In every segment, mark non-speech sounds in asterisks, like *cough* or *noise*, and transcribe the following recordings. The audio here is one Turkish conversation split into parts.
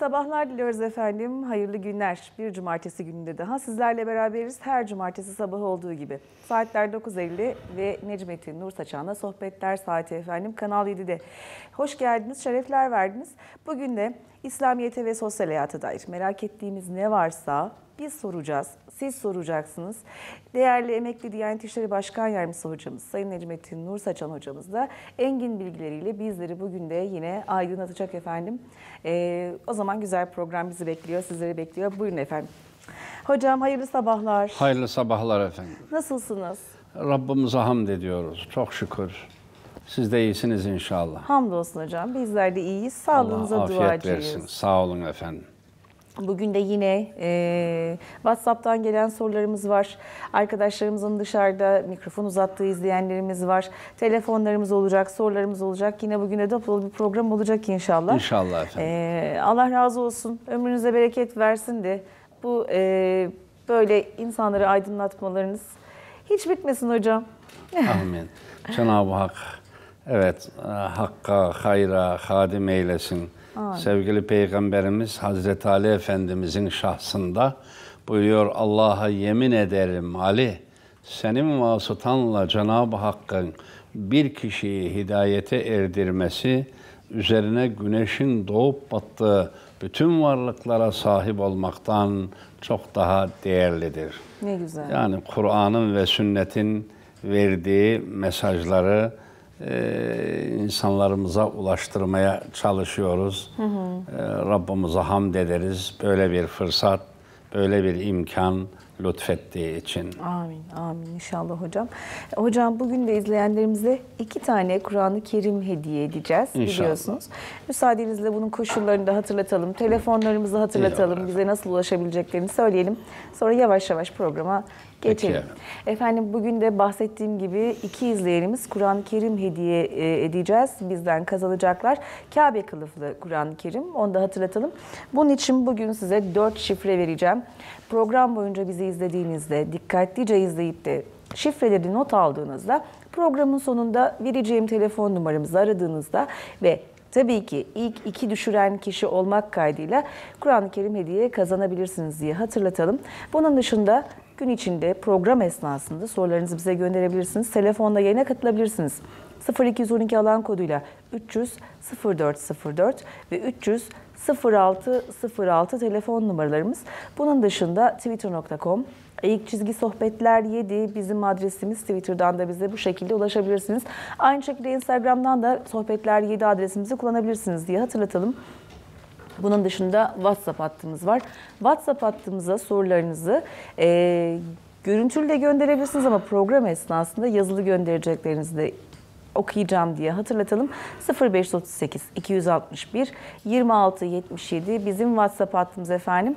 sabahlar diliyoruz efendim. Hayırlı günler. Bir cumartesi gününde daha sizlerle beraberiz. Her cumartesi sabahı olduğu gibi. Saatler 9.50 ve Necmettin Nur Saçan'la sohbetler saati efendim. Kanal 7'de. Hoş geldiniz, şerefler verdiniz. Bugün de İslamiyete ve sosyal hayata dair merak ettiğimiz ne varsa biz soracağız. Siz soracaksınız. Değerli emekli Diyanet İşleri Başkan Yardımcısı hocamız Sayın Necmettin Nur Saçan hocamız da engin bilgileriyle bizleri bugün de yine aydınlatacak efendim. Ee, o zaman güzel program bizi bekliyor, sizleri bekliyor. Buyurun efendim. Hocam hayırlı sabahlar. Hayırlı sabahlar efendim. Nasılsınız? Rabbimize hamd ediyoruz. Çok şükür. Siz de iyisiniz inşallah. Hamdolsun hocam. Bizler de iyiyiz. Sağlığınıza Allah afiyet duacıyız. versin. Sağ olun efendim. Bugün de yine e, WhatsApp'tan gelen sorularımız var. Arkadaşlarımızın dışarıda mikrofon uzattığı izleyenlerimiz var. Telefonlarımız olacak, sorularımız olacak. Yine bugün de dolu bir program olacak inşallah. İnşallah efendim. E, Allah razı olsun. Ömrünüze bereket versin de bu e, böyle insanları aydınlatmalarınız hiç bitmesin hocam. *laughs* Amin. Cenab-ı Hak evet e, hakka, hayra, hadim eylesin. Sevgili Peygamberimiz Hazreti Ali Efendimizin şahsında buyuruyor Allah'a yemin ederim Ali senin vasıtanla Cenab-ı Hakk'ın bir kişiyi hidayete erdirmesi üzerine güneşin doğup battığı bütün varlıklara sahip olmaktan çok daha değerlidir. Ne güzel. Yani Kur'an'ın ve sünnetin verdiği mesajları e, insanlarımıza ulaştırmaya çalışıyoruz. E, Rabbimize hamd ederiz. Böyle bir fırsat, böyle bir imkan lütfettiği için. Amin, amin inşallah hocam. Hocam bugün de izleyenlerimize iki tane Kur'an-ı Kerim hediye edeceğiz İnşallah. biliyorsunuz. Müsaadenizle bunun koşullarını da hatırlatalım, telefonlarımızı hatırlatalım, bize nasıl ulaşabileceklerini söyleyelim. Sonra yavaş yavaş programa geçelim. efendim. Efendim bugün de bahsettiğim gibi iki izleyenimiz Kur'an-ı Kerim hediye e, edeceğiz. Bizden kazanacaklar. Kabe kılıflı Kur'an-ı Kerim. Onu da hatırlatalım. Bunun için bugün size dört şifre vereceğim. Program boyunca bizi izlediğinizde, dikkatlice izleyip de şifreleri not aldığınızda programın sonunda vereceğim telefon numaramızı aradığınızda ve Tabii ki ilk iki düşüren kişi olmak kaydıyla Kur'an-ı Kerim hediye kazanabilirsiniz diye hatırlatalım. Bunun dışında gün içinde program esnasında sorularınızı bize gönderebilirsiniz. Telefonda yayına katılabilirsiniz. 0212 alan koduyla 300 0404 ve 300 0606 telefon numaralarımız. Bunun dışında twitter.com İlk çizgi sohbetler 7 bizim adresimiz. Twitter'dan da bize bu şekilde ulaşabilirsiniz. Aynı şekilde Instagram'dan da sohbetler 7 adresimizi kullanabilirsiniz diye hatırlatalım. Bunun dışında WhatsApp hattımız var. WhatsApp hattımıza sorularınızı e, görüntülü de gönderebilirsiniz ama program esnasında yazılı göndereceklerinizi de okuyacağım diye hatırlatalım. 0538 261 26 77 bizim WhatsApp hattımız efendim.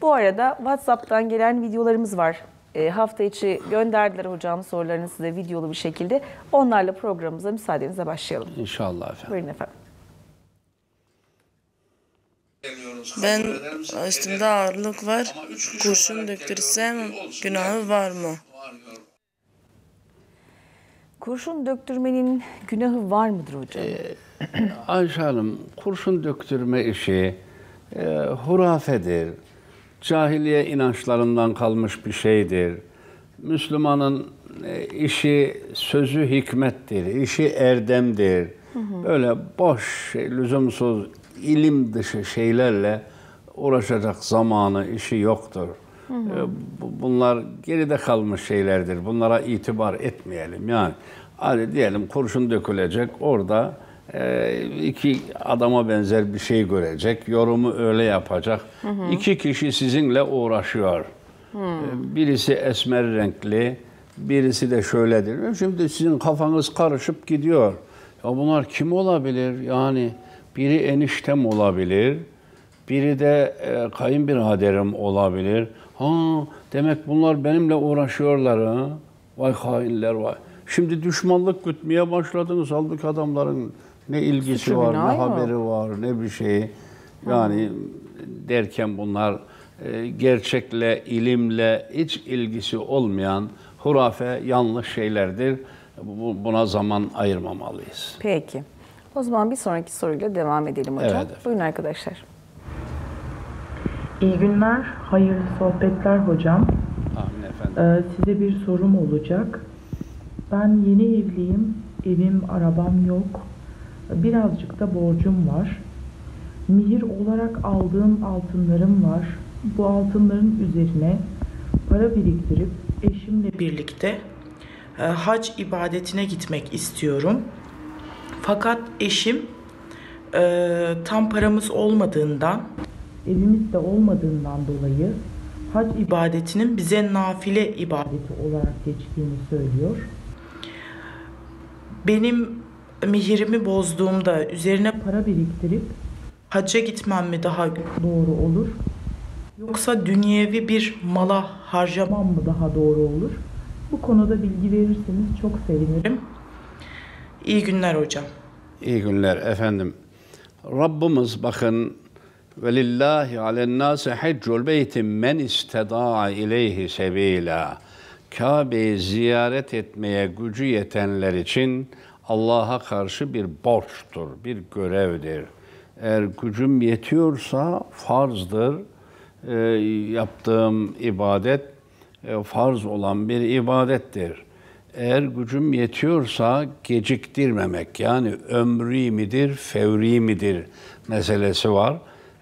Bu arada WhatsApp'tan gelen videolarımız var. E, hafta içi gönderdiler hocam sorularını size videolu bir şekilde. Onlarla programımıza müsaadenizle başlayalım. İnşallah efendim. Buyurun efendim. Ben üstümde ağırlık var. Kurşun döktürsem günahı var mı? Kurşun döktürmenin günahı var mıdır hocam? *clears throat* Ayşe Hanım, kurşun döktürme işi e, hurafedir. Cahiliye inançlarından kalmış bir şeydir. Müslümanın e, işi sözü hikmettir, işi erdemdir. Böyle boş, şey, lüzumsuz, ilim dışı şeylerle uğraşacak zamanı, işi yoktur. E, bu- Bunlar geride kalmış şeylerdir. Bunlara itibar etmeyelim. Yani hadi diyelim kurşun dökülecek orada e, iki adama benzer bir şey görecek. Yorumu öyle yapacak. İki kişi sizinle uğraşıyor. E, Birisi esmer renkli, birisi de şöyledir. Şimdi sizin kafanız karışıp gidiyor. Ya bunlar kim olabilir? Yani biri eniştem olabilir. Biri de e, kayınbiraderim olabilir. Ha demek bunlar benimle uğraşıyorlar ha. Vay hainler vay. Şimdi düşmanlık gütmeye başladınız. Halbuki adamların ne ilgisi Suçu var, ne yok. haberi var, ne bir şey. Yani derken bunlar e, gerçekle, ilimle hiç ilgisi olmayan hurafe, yanlış şeylerdir. Bu- Buna zaman ayırmamalıyız. Peki. O zaman bir sonraki soruyla devam edelim hocam. Evet efendim. Buyurun arkadaşlar. İyi günler, hayırlı sohbetler hocam. Amin efendim. Ee, size bir sorum olacak. Ben yeni evliyim, evim, arabam yok. Birazcık da borcum var. Mihir olarak aldığım altınlarım var. Bu altınların üzerine para biriktirip eşimle birlikte e, hac ibadetine gitmek istiyorum. Fakat eşim e, tam paramız olmadığından, evimiz de olmadığından dolayı hac ibadetinin bize nafile ibadeti olarak geçtiğini söylüyor. Benim mihirimi bozduğumda üzerine para biriktirip hacca gitmem mi daha doğru olur? Yoksa dünyevi bir mala harcamam mı daha doğru olur? Bu konuda bilgi verirseniz çok sevinirim. İyi günler hocam. İyi günler efendim. Rabbimiz bakın velillahi alen nasi haccul beyti men isteda ileyhi sebila. Kabe'yi ziyaret etmeye gücü yetenler için Allah'a karşı bir borçtur, bir görevdir. Eğer gücüm yetiyorsa farzdır. Ee, yaptığım ibadet e, farz olan bir ibadettir. Eğer gücüm yetiyorsa geciktirmemek yani ömrü midir, fevri midir meselesi var.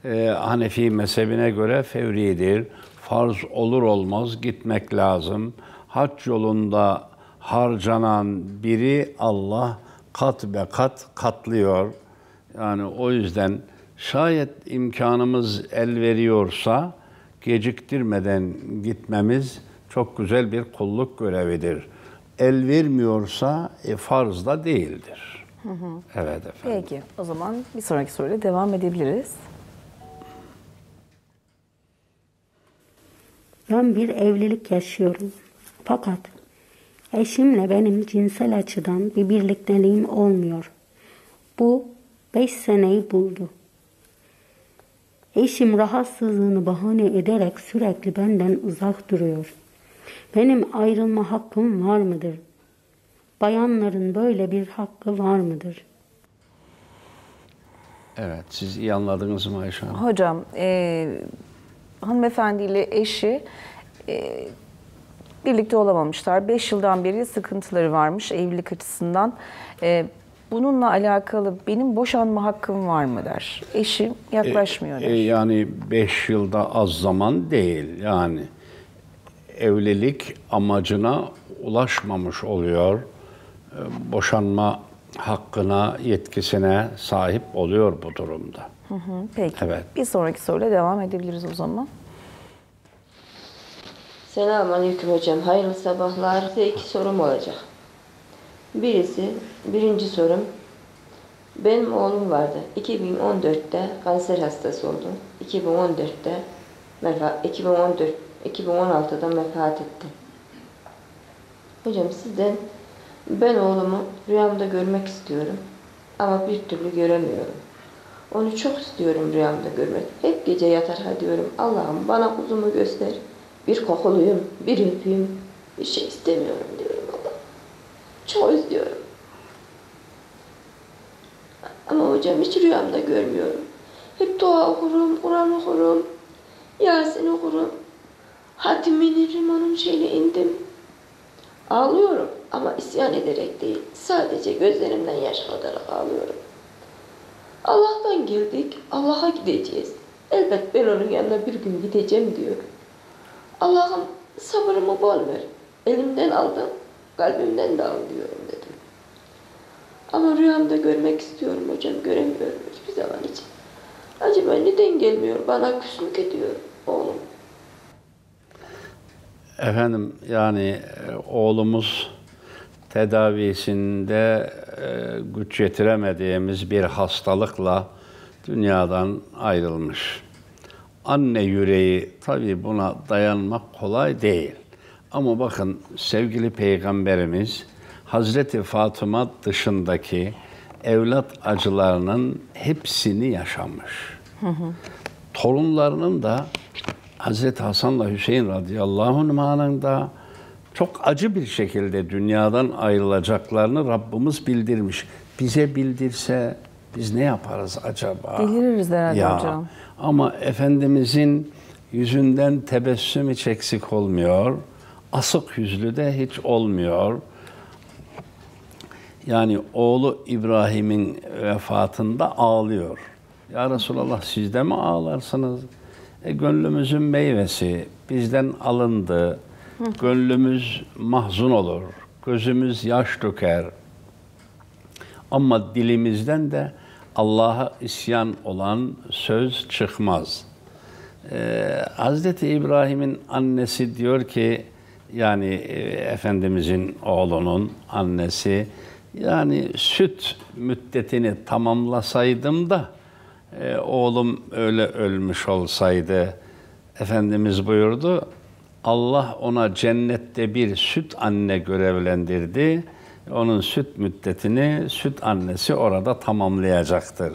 Ee, Hanefi mezhebine göre fevridir. Farz olur olmaz gitmek lazım. Hac yolunda harcanan biri Allah kat be kat katlıyor. Yani o yüzden şayet imkanımız el veriyorsa geciktirmeden gitmemiz çok güzel bir kulluk görevidir. El vermiyorsa e, farz da değildir. Evet efendim. Peki o zaman bir sonraki soruyla devam edebiliriz. Ben bir evlilik yaşıyorum. Fakat eşimle benim cinsel açıdan bir birlikteliğim olmuyor. Bu beş seneyi buldu. Eşim rahatsızlığını bahane ederek sürekli benden uzak duruyor. Benim ayrılma hakkım var mıdır? Bayanların böyle bir hakkı var mıdır? Evet, siz iyi anladınız mı Ayşe Hanım? Hocam, e, hanımefendiyle eşi e, birlikte olamamışlar. 5 yıldan beri sıkıntıları varmış evlilik açısından. E, bununla alakalı benim boşanma hakkım var mı der. Eşi yaklaşmıyor der. E, yani beş yılda az zaman değil. Yani evlilik amacına ulaşmamış oluyor. E, Boşanma hakkına, yetkisine sahip oluyor bu durumda. Hı, Peki. Evet. Bir sonraki soruyla devam edebiliriz o zaman. Selamünaleyküm hocam. Hayırlı sabahlar. Size iki sorum olacak. Birisi, birinci sorum. Benim oğlum vardı. 2014'te kanser hastası oldu. 2014'te vefa, 2014 2016'da vefat etti. Hocam sizden ben oğlumu rüyamda görmek istiyorum. Ama bir türlü göremiyorum. Onu çok istiyorum rüyamda görmek. Hep gece yatar diyorum. Allah'ım bana kuzumu göster. Bir kokuluyum, bir öpeyim. Bir şey istemiyorum diyorum Allah. Çok istiyorum. Ama hocam hiç rüyamda görmüyorum. Hep dua okurum, Kur'an okurum. Yasin okurum. Hatim inirim onun şeyine indim. Ağlıyorum ama isyan ederek değil. Sadece gözlerimden yaş alarak ağlıyorum. Allah'tan geldik, Allah'a gideceğiz. Elbet ben onun yanına bir gün gideceğim diyor. Allah'ım sabrımı bol ver. Elimden aldın, kalbimden de al diyorum dedim. Ama rüyamda görmek istiyorum hocam, göremiyorum hiçbir zaman için. Acaba neden gelmiyor, bana küsmük ediyor oğlum. Efendim yani e, oğlumuz tedavisinde e, güç yetiremediğimiz bir hastalıkla dünyadan ayrılmış. Anne yüreği tabii buna dayanmak kolay değil. Ama bakın sevgili peygamberimiz Hazreti Fatıma dışındaki evlat acılarının hepsini yaşamış. Torunlarının da Hazreti Hasan'la Hüseyin radıyallahu anh'ın da çok acı bir şekilde dünyadan ayrılacaklarını Rabbimiz bildirmiş. Bize bildirse biz ne yaparız acaba? Deliririz herhalde ya, hocam. Ama Efendimizin Yüzünden tebessüm hiç eksik olmuyor. Asık yüzlü de hiç olmuyor. Yani oğlu İbrahim'in vefatında ağlıyor. Ya Resulallah siz de mi ağlarsınız? E, gönlümüzün meyvesi bizden alındı. Gönlümüz mahzun olur. Gözümüz yaş döker. Ama dilimizden de Allah'a isyan olan söz çıkmaz. Ee, Hazreti İbrahim'in annesi diyor ki yani e, Efendimizin oğlunun annesi yani süt müddetini tamamlasaydım da e, oğlum öyle ölmüş olsaydı Efendimiz buyurdu Allah ona cennette bir süt anne görevlendirdi. Onun süt müddetini süt annesi orada tamamlayacaktır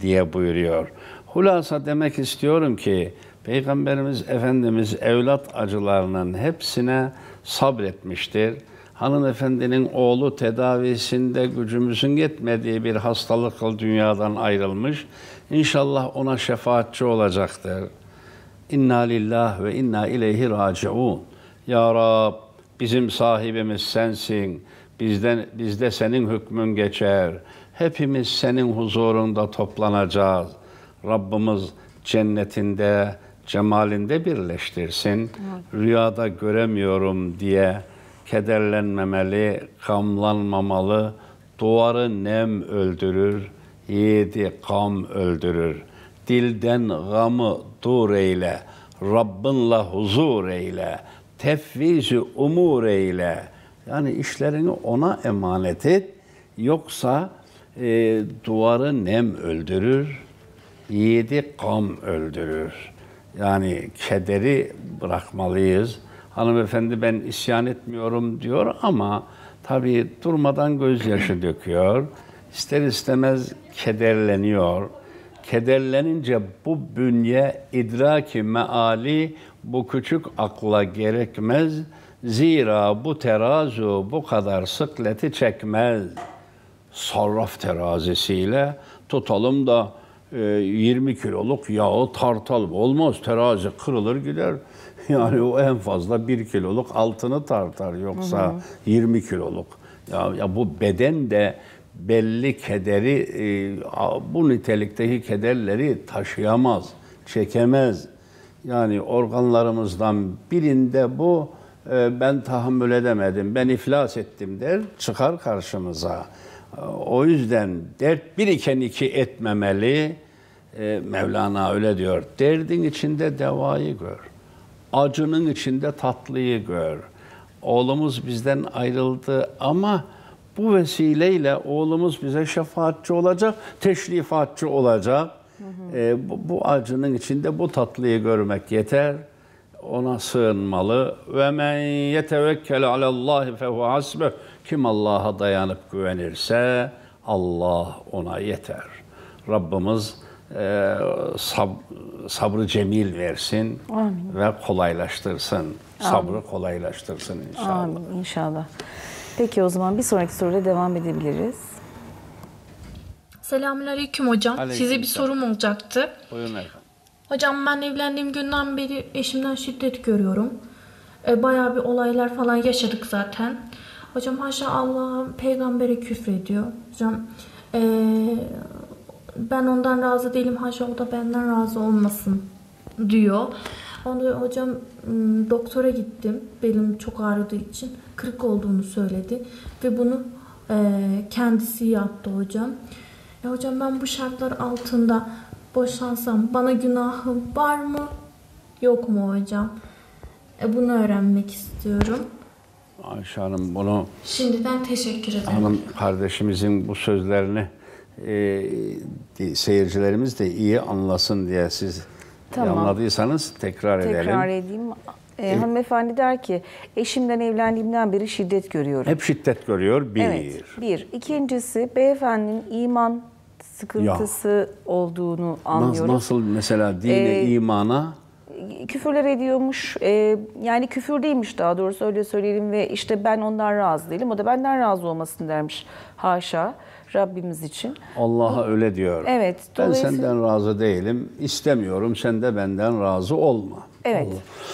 diye buyuruyor. Hulasa demek istiyorum ki Peygamberimiz Efendimiz evlat acılarının hepsine sabretmiştir. Hanımefendinin oğlu tedavisinde gücümüzün yetmediği bir hastalıkla dünyadan ayrılmış. İnşallah ona şefaatçi olacaktır. İnna lillah ve inna ileyhi raciun. Ya Rab bizim sahibimiz sensin. Bizden bizde senin hükmün geçer. Hepimiz senin huzurunda toplanacağız. Rabbimiz cennetinde, cemalinde birleştirsin. Rüyada göremiyorum diye kederlenmemeli, gamlanmamalı. Duvarı nem öldürür, yiğidi gam öldürür. Dilden gamı dur eyle, Rabbinle huzur eyle, tefvizi umur eyle. Yani işlerini ona emanet et. Yoksa e, duvarı nem öldürür, yiğidi gam öldürür. Yani kederi bırakmalıyız. Hanımefendi ben isyan etmiyorum diyor ama tabii durmadan gözyaşı döküyor. İster istemez kederleniyor. Kederlenince bu bünye idraki meali bu küçük akla gerekmez. Zira bu terazu bu kadar sıkleti çekmez. Sarraf terazisiyle tutalım da e, 20 kiloluk yağı tartalım. Olmaz terazi kırılır gider. *laughs* Yani o en fazla 1 kiloluk altını tartar yoksa 20 kiloluk. Ya, ya bu beden de belli kederi, e, bu nitelikteki kederleri taşıyamaz, çekemez. Yani organlarımızdan birinde bu e, ben tahammül edemedim, ben iflas ettim der, çıkar karşımıza. E, O yüzden dert bir iken iki etmemeli. E, Mevlana öyle diyor. Derdin içinde devayı gör. Acının içinde tatlıyı gör. Oğlumuz bizden ayrıldı ama bu vesileyle oğlumuz bize şefaatçi olacak, teşrifatçı olacak. E, bu, bu acının içinde bu tatlıyı görmek yeter. Ona sığınmalı. Ve men yetevekkel alallahi fehu hasbeh. Kim Allah'a dayanıp güvenirse Allah ona yeter. Rabbimiz e, sab- sabrı cemil versin ve kolaylaştırsın. Sabrı kolaylaştırsın inşallah. Amin inşallah. Peki o zaman bir sonraki soruyla devam edebiliriz. Selamünaleyküm hocam. Size bir sorum olacaktı. Buyurun efendim. Hocam ben evlendiğim günden beri eşimden şiddet görüyorum. E, bayağı bir olaylar falan yaşadık zaten. Hocam haşa Allah peygambere küfrediyor. Hocam e, ben ondan razı değilim haşa o da benden razı olmasın diyor. Onu hocam doktora gittim. Belim çok ağrıdığı için kırık olduğunu söyledi ve bunu e, kendisi yaptı hocam. E hocam ben bu şartlar altında boşansam bana günahım var mı? Yok mu hocam? E bunu öğrenmek istiyorum. Ayşe Hanım bunu Şimdiden teşekkür ederim. hanım kardeşimizin bu sözlerini e, seyircilerimiz de iyi anlasın diye siz Tamam. anladıysanız tekrar, Tekrar edelim. edeyim. Ee, hanımefendi der ki eşimden evlendiğimden beri şiddet görüyorum. Hep şiddet görüyor bir. Evet. Bir. İkincisi beyefendinin iman sıkıntısı olduğunu Nasıl, anlıyorum. nasıl mesela dine, Ee, imana Küfürler ediyormuş. Ee, yani küfür değilmiş daha doğrusu öyle söyleyelim ve işte ben ondan razı değilim. O da benden razı olmasın dermiş. Haşa. Rabbimiz için. Allah'a öyle diyor. Evet, Ben senden razı değilim. istemiyorum. Sen de benden razı olma. Evet,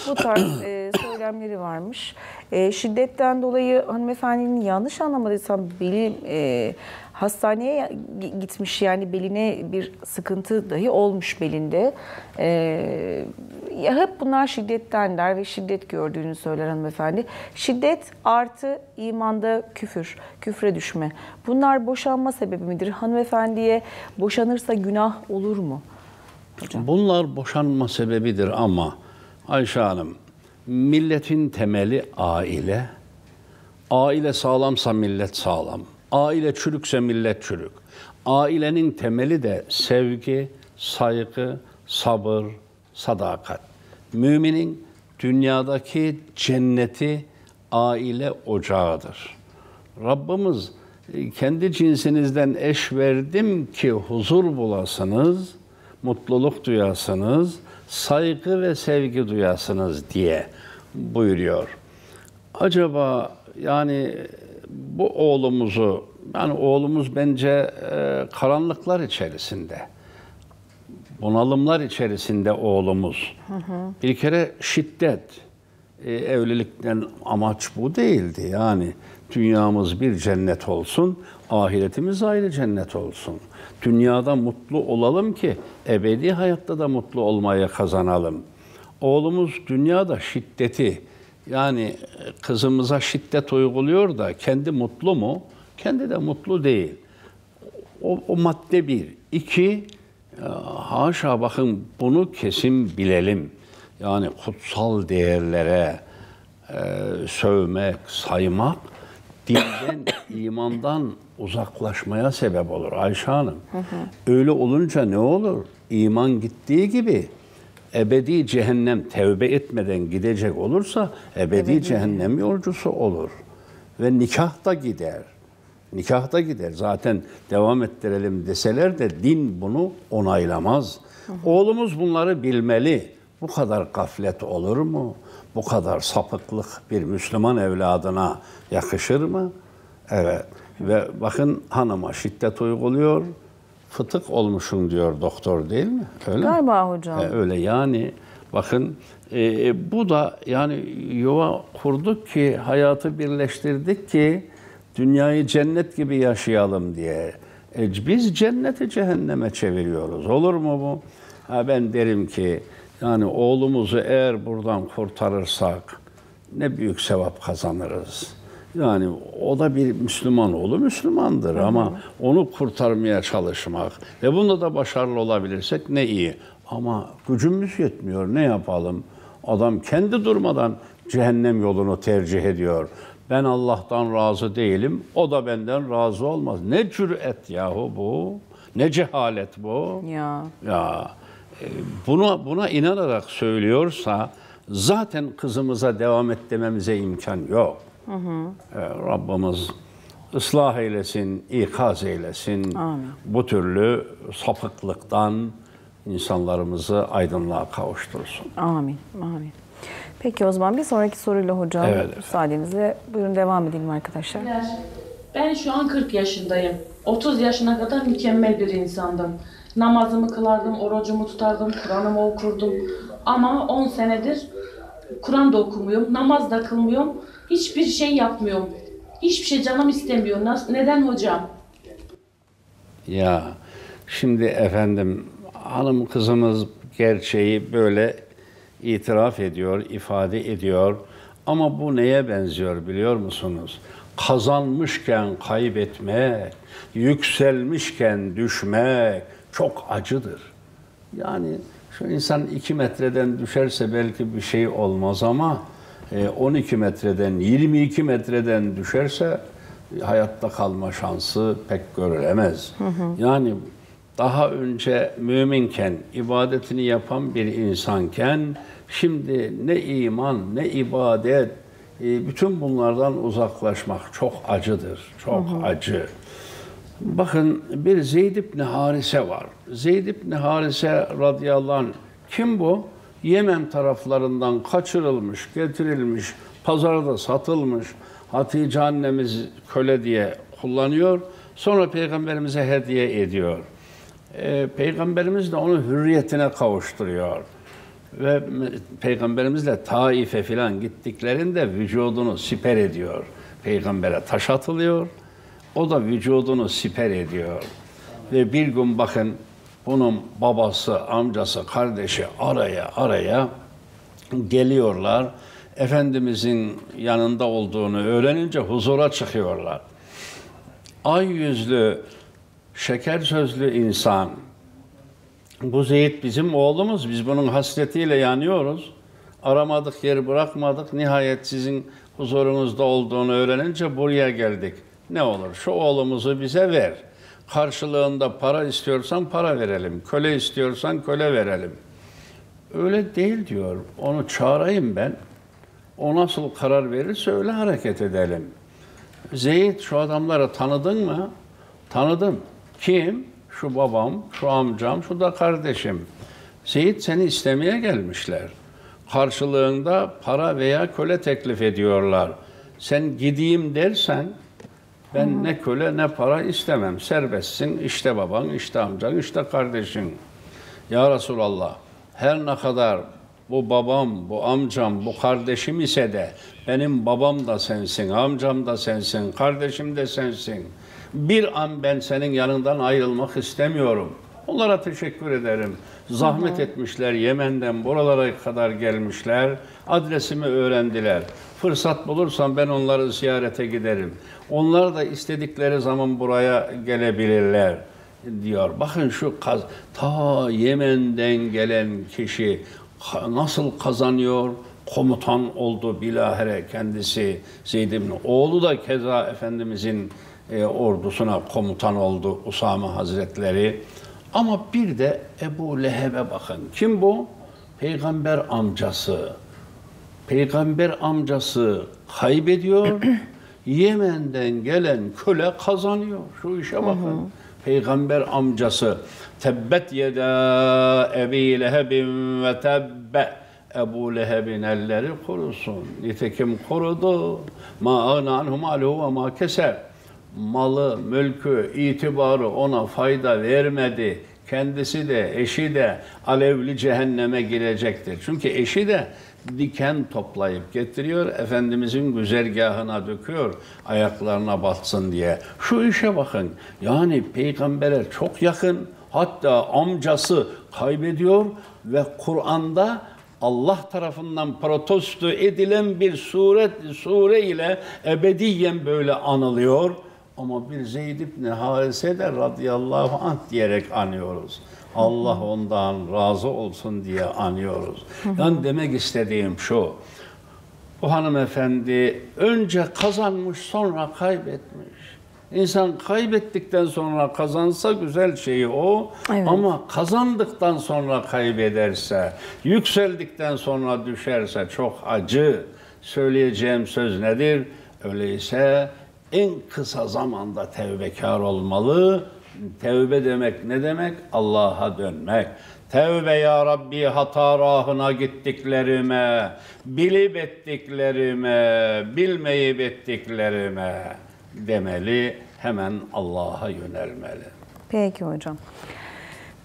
bu tarz e, söylemleri varmış. E, şiddetten dolayı hanımefendinin yanlış anlamadıysam beli e, hastaneye gi- gitmiş yani beline bir sıkıntı dahi olmuş belinde. E, ya hep bunlar şiddetten der ve şiddet gördüğünü söyler hanımefendi. Şiddet artı imanda küfür, küfre düşme. Bunlar boşanma sebebi midir? Hanımefendiye boşanırsa günah olur mu? Bunlar boşanma sebebidir ama Ayşe Hanım, milletin temeli aile. Aile sağlamsa millet sağlam. Aile çürükse millet çürük. Ailenin temeli de sevgi, saygı, sabır, sadakat. Müminin dünyadaki cenneti aile ocağıdır. Rabbimiz e, kendi cinsinizden eş verdim ki huzur bulasınız, mutluluk duyasınız, saygı ve sevgi duyasınız diye buyuruyor. Acaba yani bu oğlumuzu, yani oğlumuz bence e, karanlıklar içerisinde, bunalımlar içerisinde oğlumuz. Bir kere şiddet, e, evlilikten amaç bu değildi. Yani dünyamız bir cennet olsun, ahiretimiz ayrı cennet olsun. Dünyada mutlu olalım ki ebedi hayatta da mutlu olmaya kazanalım. Oğlumuz dünyada şiddeti, yani e, kızımıza şiddet uyguluyor da kendi mutlu mu? Kendi de mutlu değil. O, o madde bir. İki, e, haşa bakın bunu kesin bilelim. Yani kutsal değerlere e, sövmek, saymak dinden, *coughs* imandan uzaklaşmaya sebep olur Ayşe Hanım. Öyle olunca ne olur? İman gittiği gibi ebedi cehennem tevbe etmeden gidecek olursa ebedi cehennem yolcusu olur. Ve nikah da gider. Nikah da gider. Zaten devam ettirelim deseler de din bunu onaylamaz. Oğlumuz bunları bilmeli. Bu kadar gaflet olur mu? Bu kadar sapıklık bir Müslüman evladına yakışır mı? Evet. Ve bakın hanıma şiddet uyguluyor. Fıtık olmuşsun diyor doktor değil mi? Öyle mi? Galiba hocam. E, öyle yani bakın e, bu da yani yuva kurduk ki hayatı birleştirdik ki dünyayı cennet gibi yaşayalım diye. E, biz cenneti cehenneme çeviriyoruz. Olur mu bu? Ha, ben derim ki yani oğlumuzu eğer buradan kurtarırsak ne büyük sevap kazanırız. Yani o da bir Müslüman oğlu Müslümandır ama onu kurtarmaya çalışmak ve bunda da başarılı olabilirsek ne iyi. Ama gücümüz yetmiyor ne yapalım? Adam kendi durmadan cehennem yolunu tercih ediyor. Ben Allah'tan razı değilim, o da benden razı olmaz. Ne cüret yahu bu? Ne cehalet bu? Ya. Ya e, buna buna inanarak söylüyorsa zaten kızımıza devam et dememize imkan yok. E, Rabbimiz ıslah eylesin, ikaz eylesin. Bu türlü sapıklıktan insanlarımızı aydınlığa kavuştursun. Amin. Amin. Peki o zaman bir sonraki soruyla hocam Evet. müsaadenizle buyurun devam edelim arkadaşlar. Ben şu an 40 yaşındayım. 30 yaşına kadar mükemmel bir insandım. Namazımı kılardım, orucumu tutardım, Kur'an'ımı okurdum. Ama 10 senedir Kur'an da okumuyorum, namaz da kılmıyorum. Hiçbir şey yapmıyorum. Hiçbir şey canım istemiyor. Nas- Neden hocam? Ya şimdi efendim hanım kızımız gerçeği böyle itiraf ediyor, ifade ediyor. Ama bu neye benziyor biliyor musunuz? Kazanmışken kaybetmek, yükselmişken düşmek çok acıdır. Yani şu insan iki metreden düşerse belki bir şey olmaz ama 12 metreden, 22 metreden düşerse hayatta kalma şansı pek görülemez. Yani daha önce müminken, ibadetini yapan bir insanken şimdi ne iman, ne ibadet, e, bütün bunlardan uzaklaşmak çok acıdır, çok acı. Bakın bir Zeyd ibn Harise var. Zeyd ibn Harise radıyallahu anh kim bu? Yemen taraflarından kaçırılmış, getirilmiş, pazarda satılmış. Hatice annemiz köle diye kullanıyor. Sonra peygamberimize hediye ediyor. Ee, peygamberimiz de onu hürriyetine kavuşturuyor. Ve peygamberimizle Taif'e filan gittiklerinde vücudunu siper ediyor. Peygambere taş atılıyor. O da vücudunu siper ediyor. Ve bir gün bakın bunun babası, amcası, kardeşi araya araya geliyorlar. Efendimizin yanında olduğunu öğrenince huzura çıkıyorlar. Ay yüzlü, şeker sözlü insan, bu Zeyd bizim oğlumuz, biz bunun hasretiyle yanıyoruz. Aramadık, yer bırakmadık. Nihayet sizin huzurunuzda olduğunu öğrenince buraya geldik. Ne olur şu oğlumuzu bize ver. Karşılığında para istiyorsan para verelim. Köle istiyorsan köle verelim. Öyle değil diyor. Onu çağırayım ben. O nasıl karar verirse öyle hareket edelim. Zeyd şu adamları tanıdın mı? Tanıdım. Kim? Şu babam, şu amcam, şu da kardeşim. Zeyd seni istemeye gelmişler. Karşılığında para veya köle teklif ediyorlar. Sen gideyim dersen ben ne köle ne para istemem. Serbestsin. İşte baban, işte amcan, işte kardeşin. Ya Resulallah her ne kadar bu babam, bu amcam, bu kardeşim ise de benim babam da sensin, amcam da sensin, kardeşim de sensin. Bir an ben senin yanından ayrılmak istemiyorum. Onlara teşekkür ederim. Zahmet etmişler Yemen'den buralara kadar gelmişler. Adresimi öğrendiler. Fırsat bulursam ben onları ziyarete giderim. Onlar da istedikleri zaman buraya gelebilirler diyor. Bakın şu kaz ta Yemen'den gelen kişi nasıl kazanıyor? Komutan oldu bilahare kendisi Zeyd ibn. Oğlu da keza Efendimizin e, ordusuna komutan oldu Usame Hazretleri. Ama bir de Ebu Leheb'e bakın. Kim bu? Peygamber amcası. Peygamber amcası kaybediyor. *clears throat* Yemen'den gelen köle kazanıyor. Şu işe bakın. Peygamber amcası tebbet yeda ebi lehebin ve tebbe Ebu Leheb'in elleri kurusun. Nitekim kurudu. Ma ağna anhu maluhu ve ma keser. Malı, mülkü, itibarı ona fayda vermedi. Kendisi de, eşi de alevli cehenneme girecektir. Çünkü eşi de diken toplayıp getiriyor, Efendimizin güzergahına döküyor, ayaklarına batsın diye. Şu işe bakın, yani peygambere çok yakın, hatta amcası kaybediyor ve Kur'an'da Allah tarafından protesto edilen bir suret, sure ile ebediyen böyle anılıyor. Ama bir Zeyd ibn Harise de radıyallahu anh diyerek anıyoruz. Allah ondan razı olsun diye anıyoruz. Yani demek istediğim şu. Bu hanımefendi önce kazanmış sonra kaybetmiş. İnsan kaybettikten sonra kazansa güzel şeyi o Evet. ama kazandıktan sonra kaybederse, yükseldikten sonra düşerse çok acı. Söyleyeceğim söz nedir? Öyleyse en kısa zamanda tevbekar olmalı. Tevbe demek ne demek? Allah'a dönmek. Tevbe ya Rabbi hata rahına gittiklerime, bilip ettiklerime, bilmeyip ettiklerime demeli. Hemen Allah'a yönelmeli. Peki hocam.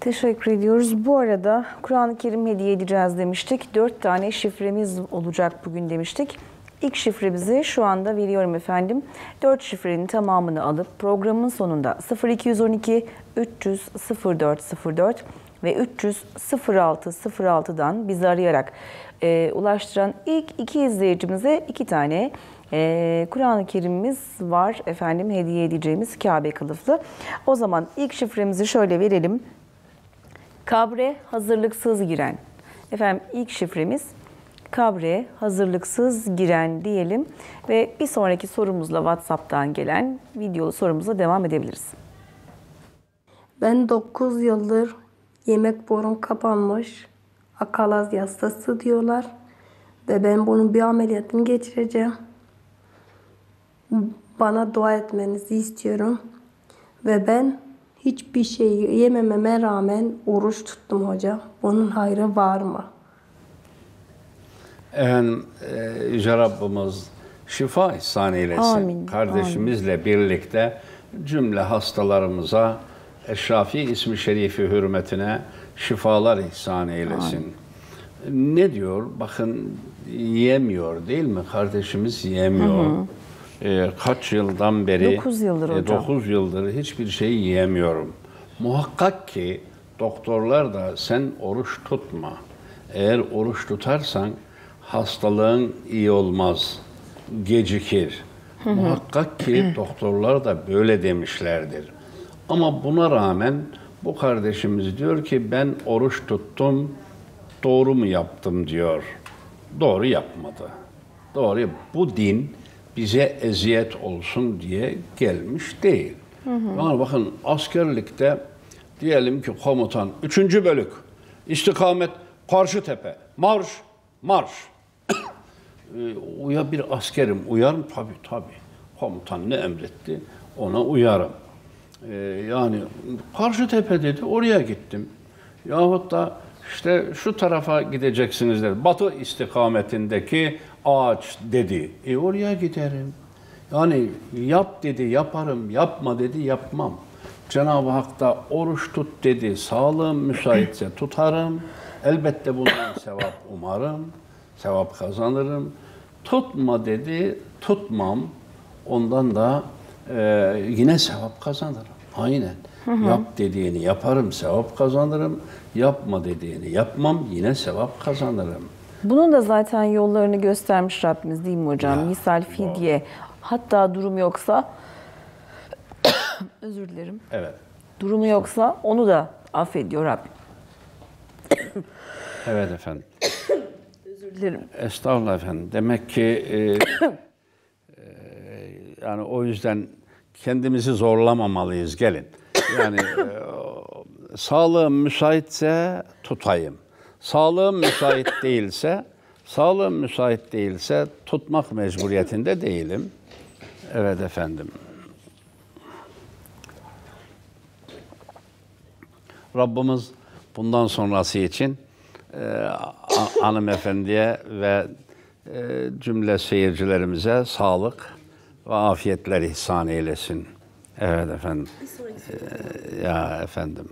Teşekkür ediyoruz. Bu arada Kur'an-ı Kerim hediye edeceğiz demiştik. Dört tane şifremiz olacak bugün demiştik. İlk şifremizi şu anda veriyorum efendim. Dört şifrenin tamamını alıp programın sonunda 0212 300 0404 ve 300 06 06'dan bizi arayarak e, ulaştıran ilk iki izleyicimize iki tane e, Kur'an-ı Kerim'imiz var efendim hediye edeceğimiz Kabe kılıflı. O zaman ilk şifremizi şöyle verelim. Kabre hazırlıksız giren. Efendim ilk şifremiz kabre hazırlıksız giren diyelim ve bir sonraki sorumuzla WhatsApp'tan gelen videolu sorumuza devam edebiliriz. Ben 9 yıldır yemek borum kapanmış. Akalaz yastası diyorlar. Ve ben bunun bir ameliyatını geçireceğim. Bana dua etmenizi istiyorum. Ve ben hiçbir şey yemememe rağmen oruç tuttum hocam. Bunun hayrı var mı? Efendim, e, Yüce Rabbimiz şifa ihsan eylesin. Amin, Kardeşimizle birlikte cümle hastalarımıza Eşrafi ismi şerifi hürmetine şifalar ihsan eylesin. Ne diyor? Bakın yiyemiyor değil mi? Kardeşimiz yiyemiyor. Ee, kaç yıldan beri? Dokuz yıldır e, hocam. dokuz yıldır hiçbir şey yiyemiyorum. Muhakkak ki doktorlar da sen oruç tutma. Eğer oruç tutarsan hastalığın iyi olmaz, gecikir. Muhakkak ki doktorlar da böyle demişlerdir. Ama buna rağmen bu kardeşimiz diyor ki ben oruç tuttum, doğru mu yaptım diyor. Doğru yapmadı. Doğru. Bu din bize eziyet olsun diye gelmiş değil. Yani bakın askerlikte diyelim ki komutan 3. bölük istikamet Karşıtepe marş marş e, uya bir askerim uyar mı? Tabii tabii. Komutan ne emretti ona uyarım. E, yani Karşıtepe dedi oraya gittim. Yahut da işte şu tarafa gideceksiniz dedi. Batı istikametindeki ağaç dedi. E oraya giderim. Yani yap dedi yaparım, yapma dedi yapmam. Cenab-ı Hak da oruç tut dedi, sağlığım müsaitse tutarım. Elbette bundan sevap umarım, sevap kazanırım. Tutma dedi, tutmam. Ondan da e, yine sevap kazanırım. Aynen. Yap dediğini yaparım, sevap kazanırım. Yapma dediğini yapmam, yine sevap kazanırım. Bunun da zaten yollarını göstermiş Rabbimiz değil mi hocam? Ya, Misal fidye. Hatta durum yoksa *coughs* özür dilerim. Evet. Durumu yoksa onu da affediyor Rabbim. Evet efendim. Özür dilerim. Estağfurullah efendim. Demek ki e, e, yani o yüzden kendimizi zorlamamalıyız. Gelin. Yani e, sağlığım müsaitse tutayım. Sağlığım müsait değilse, sağlığım müsait değilse tutmak mecburiyetinde değilim. Evet efendim. Rabbimiz bundan sonrası için e, hanımefendiye ve e, cümle seyircilerimize sağlık ve afiyetler ihsan eylesin. Evet efendim. E, ya efendim.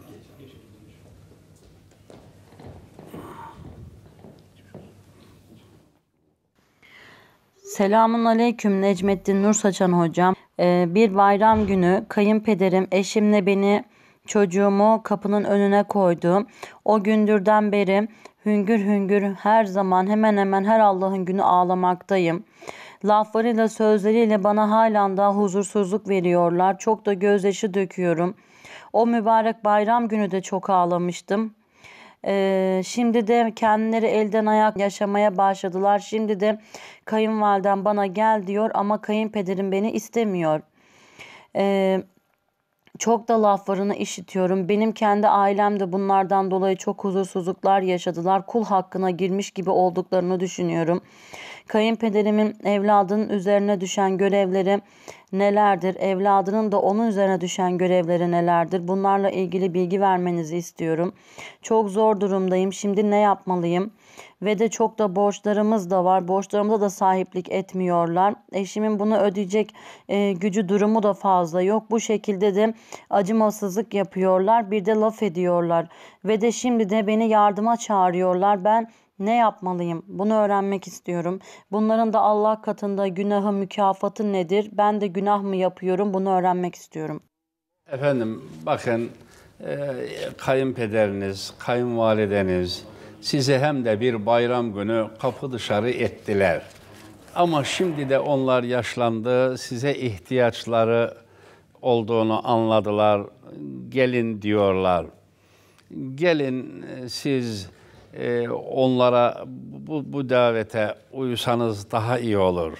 Selamun aleyküm Necmettin Nur Saçan hocam. Ee, bir bayram günü kayınpederim eşimle beni çocuğumu kapının önüne koydu. O gündürden beri hüngür hüngür her zaman hemen hemen her Allah'ın günü ağlamaktayım. Laflarıyla sözleriyle bana halen daha huzursuzluk veriyorlar. Çok da gözyaşı döküyorum. O mübarek bayram günü de çok ağlamıştım. Ee, şimdi de kendileri elden ayak yaşamaya başladılar. Şimdi de kayınvalidem bana gel diyor ama kayınpederim beni istemiyor. Ee, çok da laflarını işitiyorum. Benim kendi ailem de bunlardan dolayı çok huzursuzluklar yaşadılar. Kul hakkına girmiş gibi olduklarını düşünüyorum. Kayınpederimin evladının üzerine düşen görevleri nelerdir? Evladının da onun üzerine düşen görevleri nelerdir? Bunlarla ilgili bilgi vermenizi istiyorum. Çok zor durumdayım. Şimdi ne yapmalıyım? Ve de çok da borçlarımız da var. Borçlarımıza da sahiplik etmiyorlar. Eşimin bunu ödeyecek e, gücü durumu da fazla yok. Bu şekilde de acımasızlık yapıyorlar. Bir de laf ediyorlar. Ve de şimdi de beni yardıma çağırıyorlar. Ben ne yapmalıyım? Bunu öğrenmek istiyorum. Bunların da Allah katında günahı mükafatı nedir? Ben de günah mı yapıyorum? Bunu öğrenmek istiyorum. Efendim bakın e, kayınpederiniz, kayınvalideniz sizi hem de bir bayram günü kapı dışarı ettiler. Ama şimdi de onlar yaşlandı, size ihtiyaçları olduğunu anladılar. Gelin diyorlar. Gelin e, siz e, onlara bu, bu davete uysanız daha iyi olur.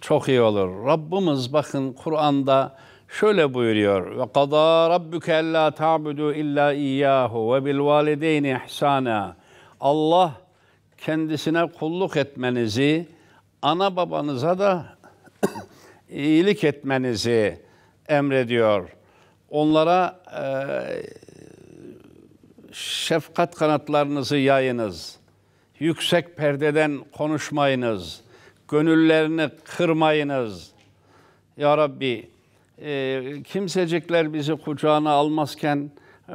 Çok iyi olur. Rabbimiz bakın Kur'an'da şöyle buyuruyor. Ve qada rabbuke alla ta'budu illa iyyahu ve bil valideyni ihsana. Allah kendisine kulluk etmenizi, ana babanıza da *coughs* iyilik etmenizi emrediyor. Onlara e, şefkat kanatlarınızı yayınız. Yüksek perdeden konuşmayınız. Gönüllerini kırmayınız. Ya Rabbi e, kimsecikler bizi kucağına almazken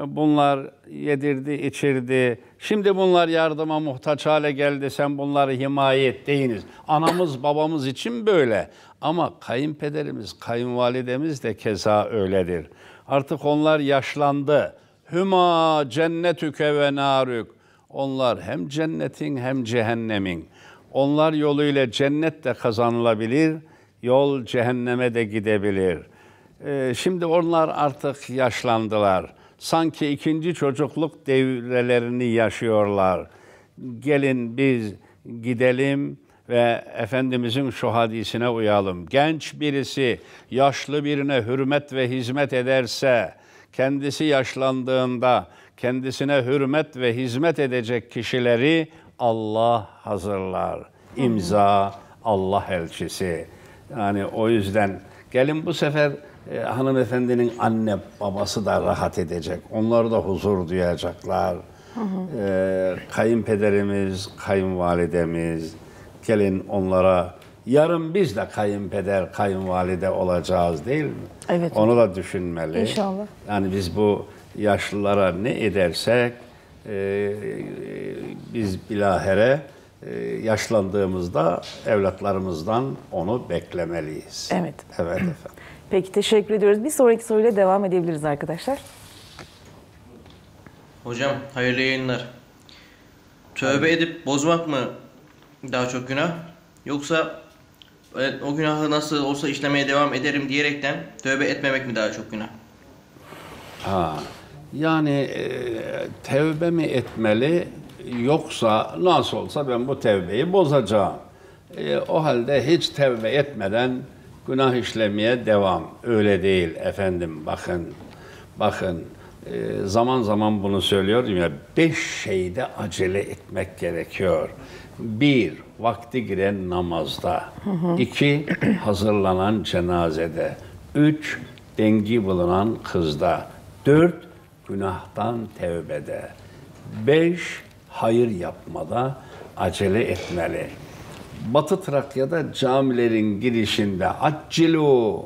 bunlar yedirdi, içirdi. Şimdi bunlar yardıma muhtaç hale geldi. Sen bunları himaye et deyiniz. Anamız babamız için böyle. Ama kayınpederimiz, kayınvalidemiz de keza öyledir. Artık onlar yaşlandı. Hüma cennetüke ve narük. Onlar hem cennetin hem cehennemin. Onlar yoluyla cennet de kazanılabilir, yol cehenneme de gidebilir. Ee, şimdi onlar artık yaşlandılar. Sanki ikinci çocukluk devrelerini yaşıyorlar. Gelin biz gidelim ve Efendimizin şu hadisine uyalım. Genç birisi yaşlı birine hürmet ve hizmet ederse, kendisi yaşlandığında kendisine hürmet ve hizmet edecek kişileri Allah hazırlar. İmza Allah elçisi. Yani o yüzden gelin bu sefer e, hanımefendinin anne babası da rahat edecek. Onlar da huzur duyacaklar. E, kayınpederimiz, kayınvalidemiz gelin onlara yarın biz de kayınpeder, kayınvalide olacağız değil mi? Evet. Onu da düşünmeli. İnşallah. Yani biz bu yaşlılara ne edersek e, biz bilahere e, yaşlandığımızda evlatlarımızdan onu beklemeliyiz. Evet. Evet efendim. Peki teşekkür ediyoruz. Bir sonraki soruyla devam edebiliriz arkadaşlar. Hocam hayırlı yayınlar. Tövbe edip bozmak mı daha çok günah? Yoksa evet, o günahı nasıl olsa işlemeye devam ederim diyerekten tövbe etmemek mi daha çok günah? Ha, yani e, tevbe mi etmeli yoksa nasıl olsa ben bu tevbeyi bozacağım. E, o halde hiç tevbe etmeden günah işlemeye devam. Öyle değil efendim bakın. Bakın e, zaman zaman bunu söylüyorum ya beş şeyde acele etmek gerekiyor. Bir, vakti giren namazda. İki, hazırlanan cenazede. Üç, dengi bulunan kızda. Dört, günahtan tevbede. Beş, hayır yapmada acele etmeli. Batı Trakya'da camilerin girişinde accilu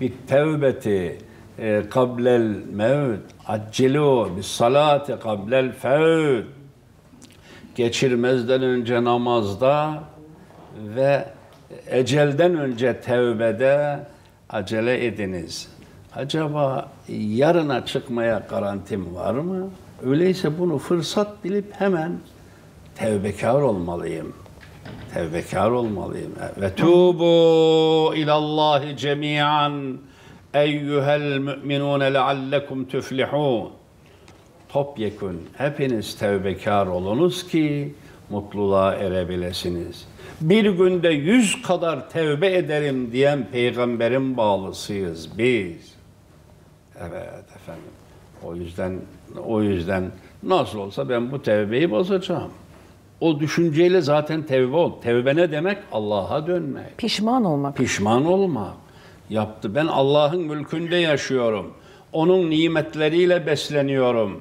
bir tevbeti e, kablel mevt accilu bis salati kablel fevt geçirmezden önce namazda ve ecelden önce tevbede acele ediniz. Acaba yarına çıkmaya garantim var mı? Öyleyse bunu fırsat bilip hemen tevbekar olmalıyım. Tevbekar olmalıyım. Ve tubu ilallahi cemiyan eyyuhel müminune leallekum tuflihun. Topyekun hepiniz tevbekar olunuz ki mutluluğa erebilesiniz. Bir günde yüz kadar tevbe ederim diyen peygamberin bağlısıyız biz. Evet efendim. O yüzden o yüzden nasıl olsa ben bu tevbeyi bozacağım. O düşünceyle zaten tevbe ol. Tevbe ne demek? Allah'a dönmek. Pişman olmak. Pişman olmak. Yaptı. Ben Allah'ın mülkünde yaşıyorum. Onun nimetleriyle besleniyorum.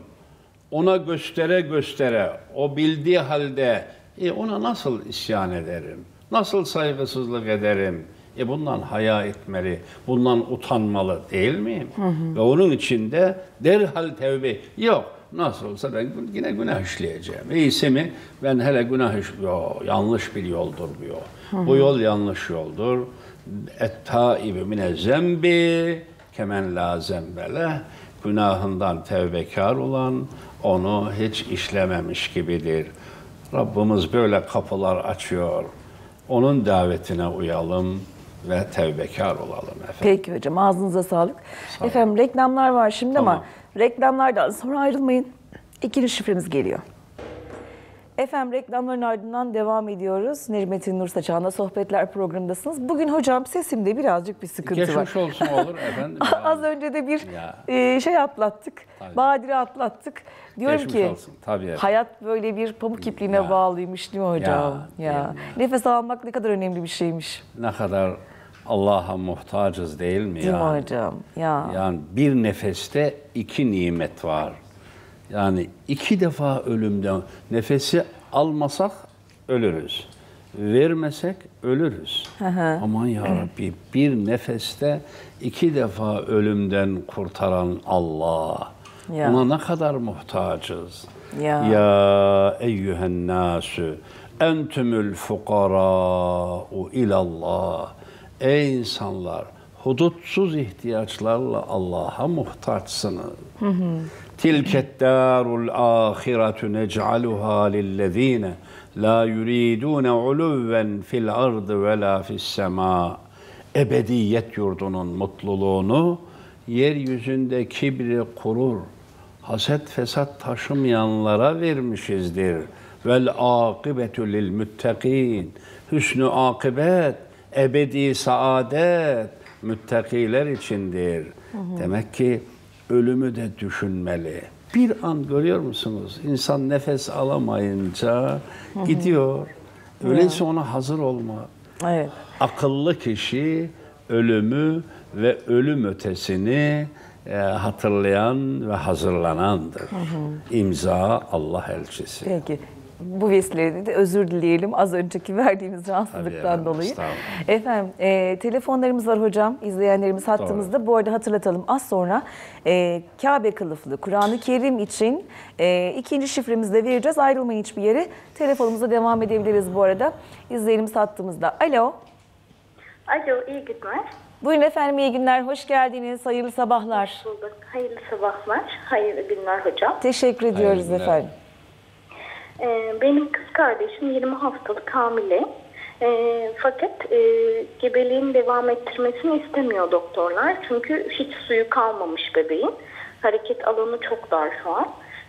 Ona göstere göstere, o bildiği halde e ona nasıl isyan ederim? Nasıl saygısızlık ederim? E bundan haya etmeli, bundan utanmalı değil miyim? Ve onun için de derhal tevbe yok. Nasıl olsa ben yine günah işleyeceğim. İyisi mi? Ben hele günah iş... Yo, yanlış bir yoldur bu yol. Bu yol yanlış yoldur. Et-taibu mine zembi kemen la zembele. Günahından tevbekar olan onu hiç işlememiş gibidir. Rabbimiz böyle kapılar açıyor. Onun davetine uyalım ve tevbekar olalım efendim. Peki hocam ağzınıza sağlık. Efendim reklamlar var şimdi ama Tamam. Reklamlardan sonra ayrılmayın. İkinci şifremiz geliyor. Efendim reklamların ardından devam ediyoruz. Necmettin Nur Saçan'la Sohbetler programındasınız. Bugün hocam sesimde birazcık bir sıkıntı var. Geçmiş olsun olur *laughs* efendim. ya. Az önce de bir Ya. e, şey atlattık. Tabii. Badire atlattık. Diyorum Geçmiş ki olsun, tabii. hayat böyle bir pamuk ipliğine Ya. bağlıymış değil mi hocam? Ya, Ya, mi? Nefes almak ne kadar önemli bir şeymiş. Ne kadar Allah'a muhtacız değil mi? Değil mi hocam? Ya. Yani bir nefeste iki nimet var. Yani iki defa ölümden nefesi almasak ölürüz. Vermesek ölürüz. hı. Aman ya Rabbi bir nefeste iki defa ölümden kurtaran Allah. Ya. Ona ne kadar muhtacız. Ya. Ya eyyühen nasu entümül fukara'u ilallah. Ey insanlar hudutsuz ihtiyaçlarla Allah'a muhtaçsınız. Tilket darul ahiretu nec'aluha lillezine la yuridune uluven fil ardı ve la fis sema. Ebediyet yurdunun mutluluğunu yeryüzünde kibri kurur, haset fesat taşımayanlara vermişizdir. Vel akibetu lil müttekin. Hüsnü akibet, ebedi saadet müttakiler içindir. Demek ki ölümü de düşünmeli. Bir an görüyor musunuz? İnsan nefes alamayınca gidiyor. Öyleyse ona hazır olma. Evet. Akıllı kişi ölümü ve ölüm ötesini e, hatırlayan ve hazırlanandır. İmza Allah elçisi. Peki. Bu vesileyle de özür dileyelim az önceki verdiğimiz rahatsızlıktan dolayı. Efendim e, telefonlarımız var hocam. İzleyenlerimiz hattımızda. Bu arada hatırlatalım az sonra e, Kabe kılıflı Kur'an-ı Kerim için e, ikinci şifremizi de vereceğiz. Ayrılmayın hiçbir yere. Telefonumuza devam edebiliriz bu arada. İzleyenimiz hattımızda. Alo. Alo, iyi günler. Buyurun efendim iyi günler. Hoş geldiniz. Hayırlı sabahlar. Bulduk. Hayırlı sabahlar. Hayırlı günler hocam. Teşekkür ediyoruz efendim. Ee, benim kız kardeşim 20 haftalık hamile. Ee, fakat e, gebeliğin devam ettirmesini istemiyor doktorlar. Çünkü hiç suyu kalmamış bebeğin. Hareket alanı çok dar şu an.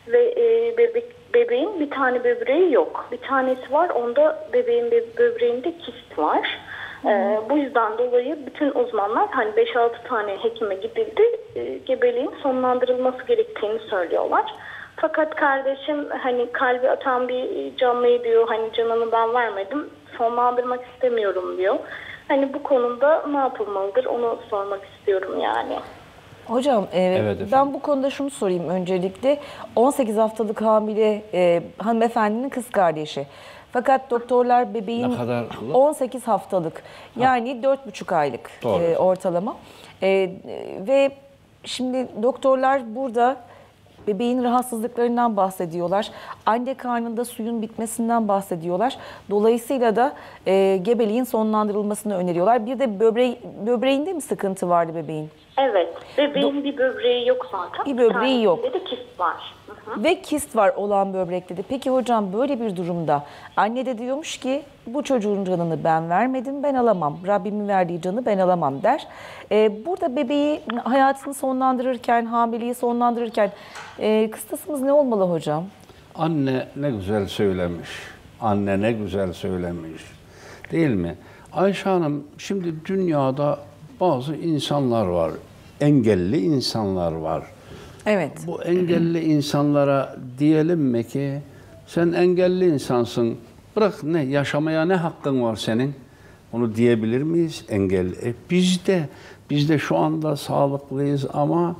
Ve e, bebek, bebeğin bir tane böbreği yok. Bir tanesi var, onda bebeğin bö- böbreğinde kist var. Ee, bu yüzden dolayı bütün uzmanlar hani 5-6 tane hekime gidildi. E, gebeliğin sonlandırılması gerektiğini söylüyorlar. Fakat kardeşim hani kalbi atan bir canlıyı diyor hani canını ben vermedim sonlandırmak istemiyorum diyor. Hani bu konuda ne yapılmalıdır onu sormak istiyorum yani. Hocam e, Evet efendim. ben bu konuda şunu sorayım öncelikle. 18 haftalık hamile e, hanımefendinin kız kardeşi. Fakat doktorlar bebeğin Ne kadar? 18 haftalık yani 4,5 aylık Doğru. e, ortalama. E, ve şimdi doktorlar burada bebeğin rahatsızlıklarından bahsediyorlar. Anne karnında suyun bitmesinden bahsediyorlar. Dolayısıyla da e, gebeliğin sonlandırılmasını öneriyorlar. Bir de böbreği, böbreğinde mi sıkıntı vardı bebeğin? Evet bebeğin bir böbreği yok zaten. Bir böbreği tanesinde yok. de kist var. Hı. Ve kist var olan böbrekte de. Peki hocam böyle bir durumda anne de diyormuş ki bu çocuğun canını ben vermedim ben alamam. Rabbimin verdiği canı ben alamam der. Ee, burada bebeği hayatını sonlandırırken, hamileyi sonlandırırken e, kıstasımız ne olmalı hocam? Anne ne güzel söylemiş. Anne ne güzel söylemiş. Değil mi? Ayşe Hanım şimdi dünyada bazı insanlar var. Engelli insanlar var. Evet. Bu engelli insanlara diyelim mi ki sen engelli insansın. Bırak ne yaşamaya ne hakkın var senin? Onu diyebilir miyiz? Engelli. E biz de biz de şu anda sağlıklıyız ama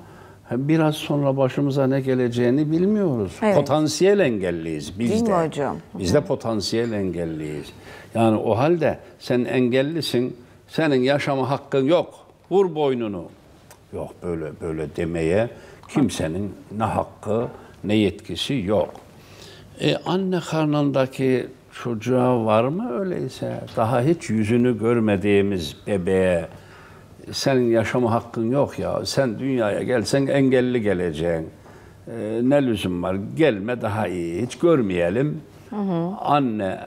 biraz sonra başımıza ne geleceğini bilmiyoruz. Evet. Potansiyel engelliyiz biz Değil mi de. hocam? Biz de potansiyel engelliyiz. Yani o halde sen engellisin, senin yaşama hakkın yok. Vur boynunu. Yok böyle böyle demeye kimsenin ne hakkı ne yetkisi yok. E, anne karnındaki çocuğa var mı öyleyse? Daha hiç yüzünü görmediğimiz bebeğe senin yaşama hakkın yok ya. Sen dünyaya gelsen engelli geleceksin. E, ne lüzum var? Gelme daha iyi. Hiç görmeyelim. Anne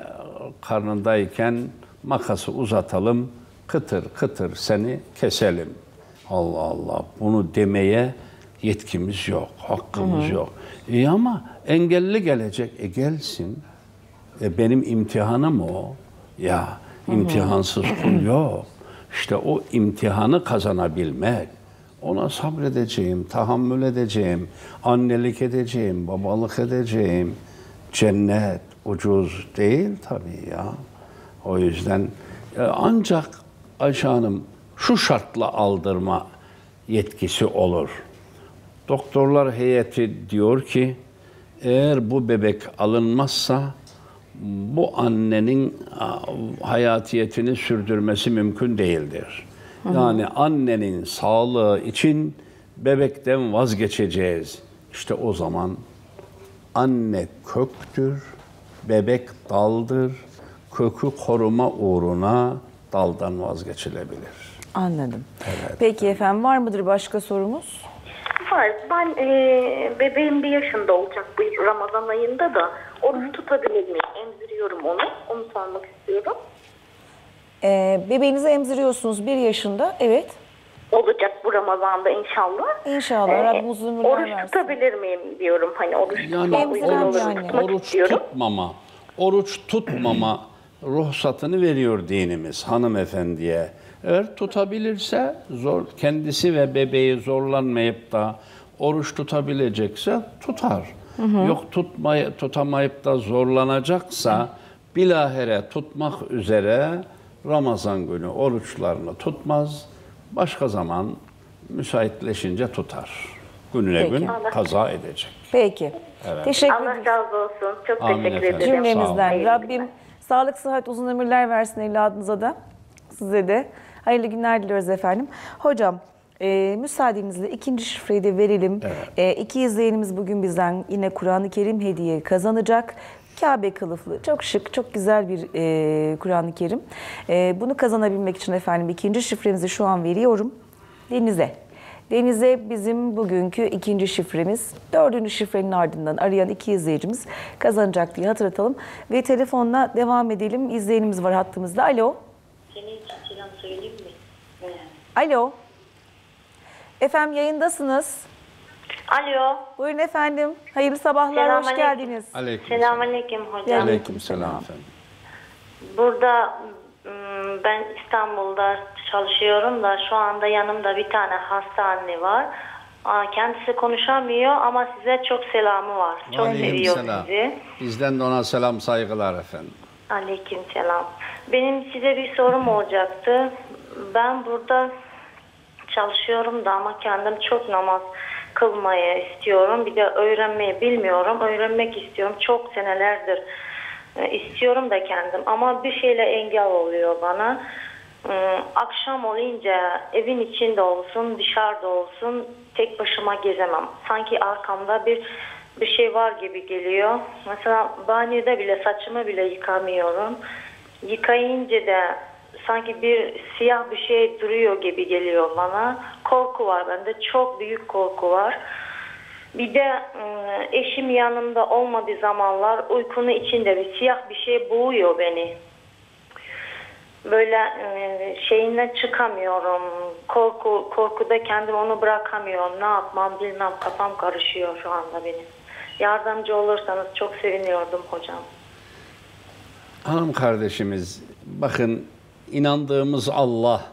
karnındayken makası uzatalım. Kıtır kıtır seni keselim. Allah Allah. Bunu demeye yetkimiz yok, hakkımız yok. İyi ama engelli gelecek. E gelsin. E benim imtihanım o. Ya imtihansız kul yok. İşte o imtihanı kazanabilmek. Ona sabredeceğim, tahammül edeceğim, annelik edeceğim, babalık edeceğim. Cennet ucuz değil tabii ya. O yüzden e, ancak Ayşe Hanım şu şartla aldırma yetkisi olur. Doktorlar heyeti diyor ki eğer bu bebek alınmazsa bu annenin hayatiyetini sürdürmesi mümkün değildir. Yani annenin sağlığı için bebekten vazgeçeceğiz. İşte o zaman anne köktür, bebek daldır. Kökü koruma uğruna daldan vazgeçilebilir. Anladım. Peki efendim var mıdır başka sorumuz? Var. Ben e, bebeğim bir yaşında olacak bu Ramazan ayında da oruç tutabilir miyim? Emziriyorum onu. Onu sormak istiyorum. Ee, bebeğinizi emziriyorsunuz bir yaşında. Evet. Olacak bu Ramazan'da inşallah. İnşallah. Ee, Rabbim uzun ömürler oruç versin. tutabilir miyim diyorum. Hani oruç Yani. Emziren mu? yani. Tutmak oruç istiyorum. tutmama, oruç tutmama *clears throat* ruhsatını veriyor dinimiz hanımefendiye. Eğer tutabilirse zor kendisi ve bebeği zorlanmayıp da oruç tutabilecekse tutar. Yok tutmay tutamayıp da zorlanacaksa bilahere tutmak üzere Ramazan günü oruçlarını tutmaz. Başka zaman müsaitleşince tutar. Gününe Peki. gün kaza edecek. Peki. Teşekkür Allah razı olsun. Çok Amin teşekkür efendim. ederim. Cümlemizden. Rabbim sağlık, sıhhat, uzun ömürler versin evladınıza da. Size de. Hayırlı günler diliyoruz efendim. Hocam, e, müsaadenizle ikinci şifreyi de verelim. E, iki izleyenimiz bugün bizden yine Kur'an-ı Kerim hediye kazanacak. Kabe kılıflı, çok şık, çok güzel bir e, Kur'an-ı Kerim. E, bunu kazanabilmek için efendim ikinci şifremizi şu an veriyorum. Denize. Denize bizim bugünkü ikinci şifremiz. Dördüncü şifrenin ardından arayan iki izleyicimiz kazanacak diye hatırlatalım. Ve telefonla devam edelim. İzleyenimiz var hattımızda. Alo. Senin için selam söyleyeyim mi? Alo. Efendim yayındasınız. Alo. Buyurun efendim. Hayırlı sabahlar, hoş Selamünaleyküm. geldiniz. Aleyküm Selamünaleyküm hocam. Aleyküm selam efendim. Burada ım, ben İstanbul'da çalışıyorum da şu anda yanımda bir tane hasta anne var. Aa, Kendisi konuşamıyor ama size çok selamı var. Çok seviyor Aleykümselam. sizi. Bizden de ona selam saygılar efendim. Aleyküm selam. Benim size bir sorum olacaktı. Ben burada çalışıyorum da ama kendim çok namaz kılmayı istiyorum. Bir de öğrenmeyi bilmiyorum. Öğrenmek istiyorum. Çok senelerdir e, istiyorum da kendim. Ama bir şeyle engel oluyor bana. E, Akşam olunca evin içinde olsun, dışarıda olsun tek başıma gezemem. Sanki arkamda bir bir şey var gibi geliyor. Mesela banyoda bile saçımı bile yıkamıyorum. Yıkayınca da sanki bir siyah bir şey duruyor gibi geliyor bana. Korku var bende. Çok büyük korku var. Bir de ıı, eşim yanımda olmadığı zamanlar uykunun içinde bir siyah bir şey boğuyor beni. Böyle ıı, şeyinden çıkamıyorum. Korku korkuda kendim onu bırakamıyorum. Ne yapmam bilmem kafam karışıyor şu anda benim. Yardımcı olursanız çok seviniyordum hocam. Hanım kardeşimiz, bakın inandığımız Allah,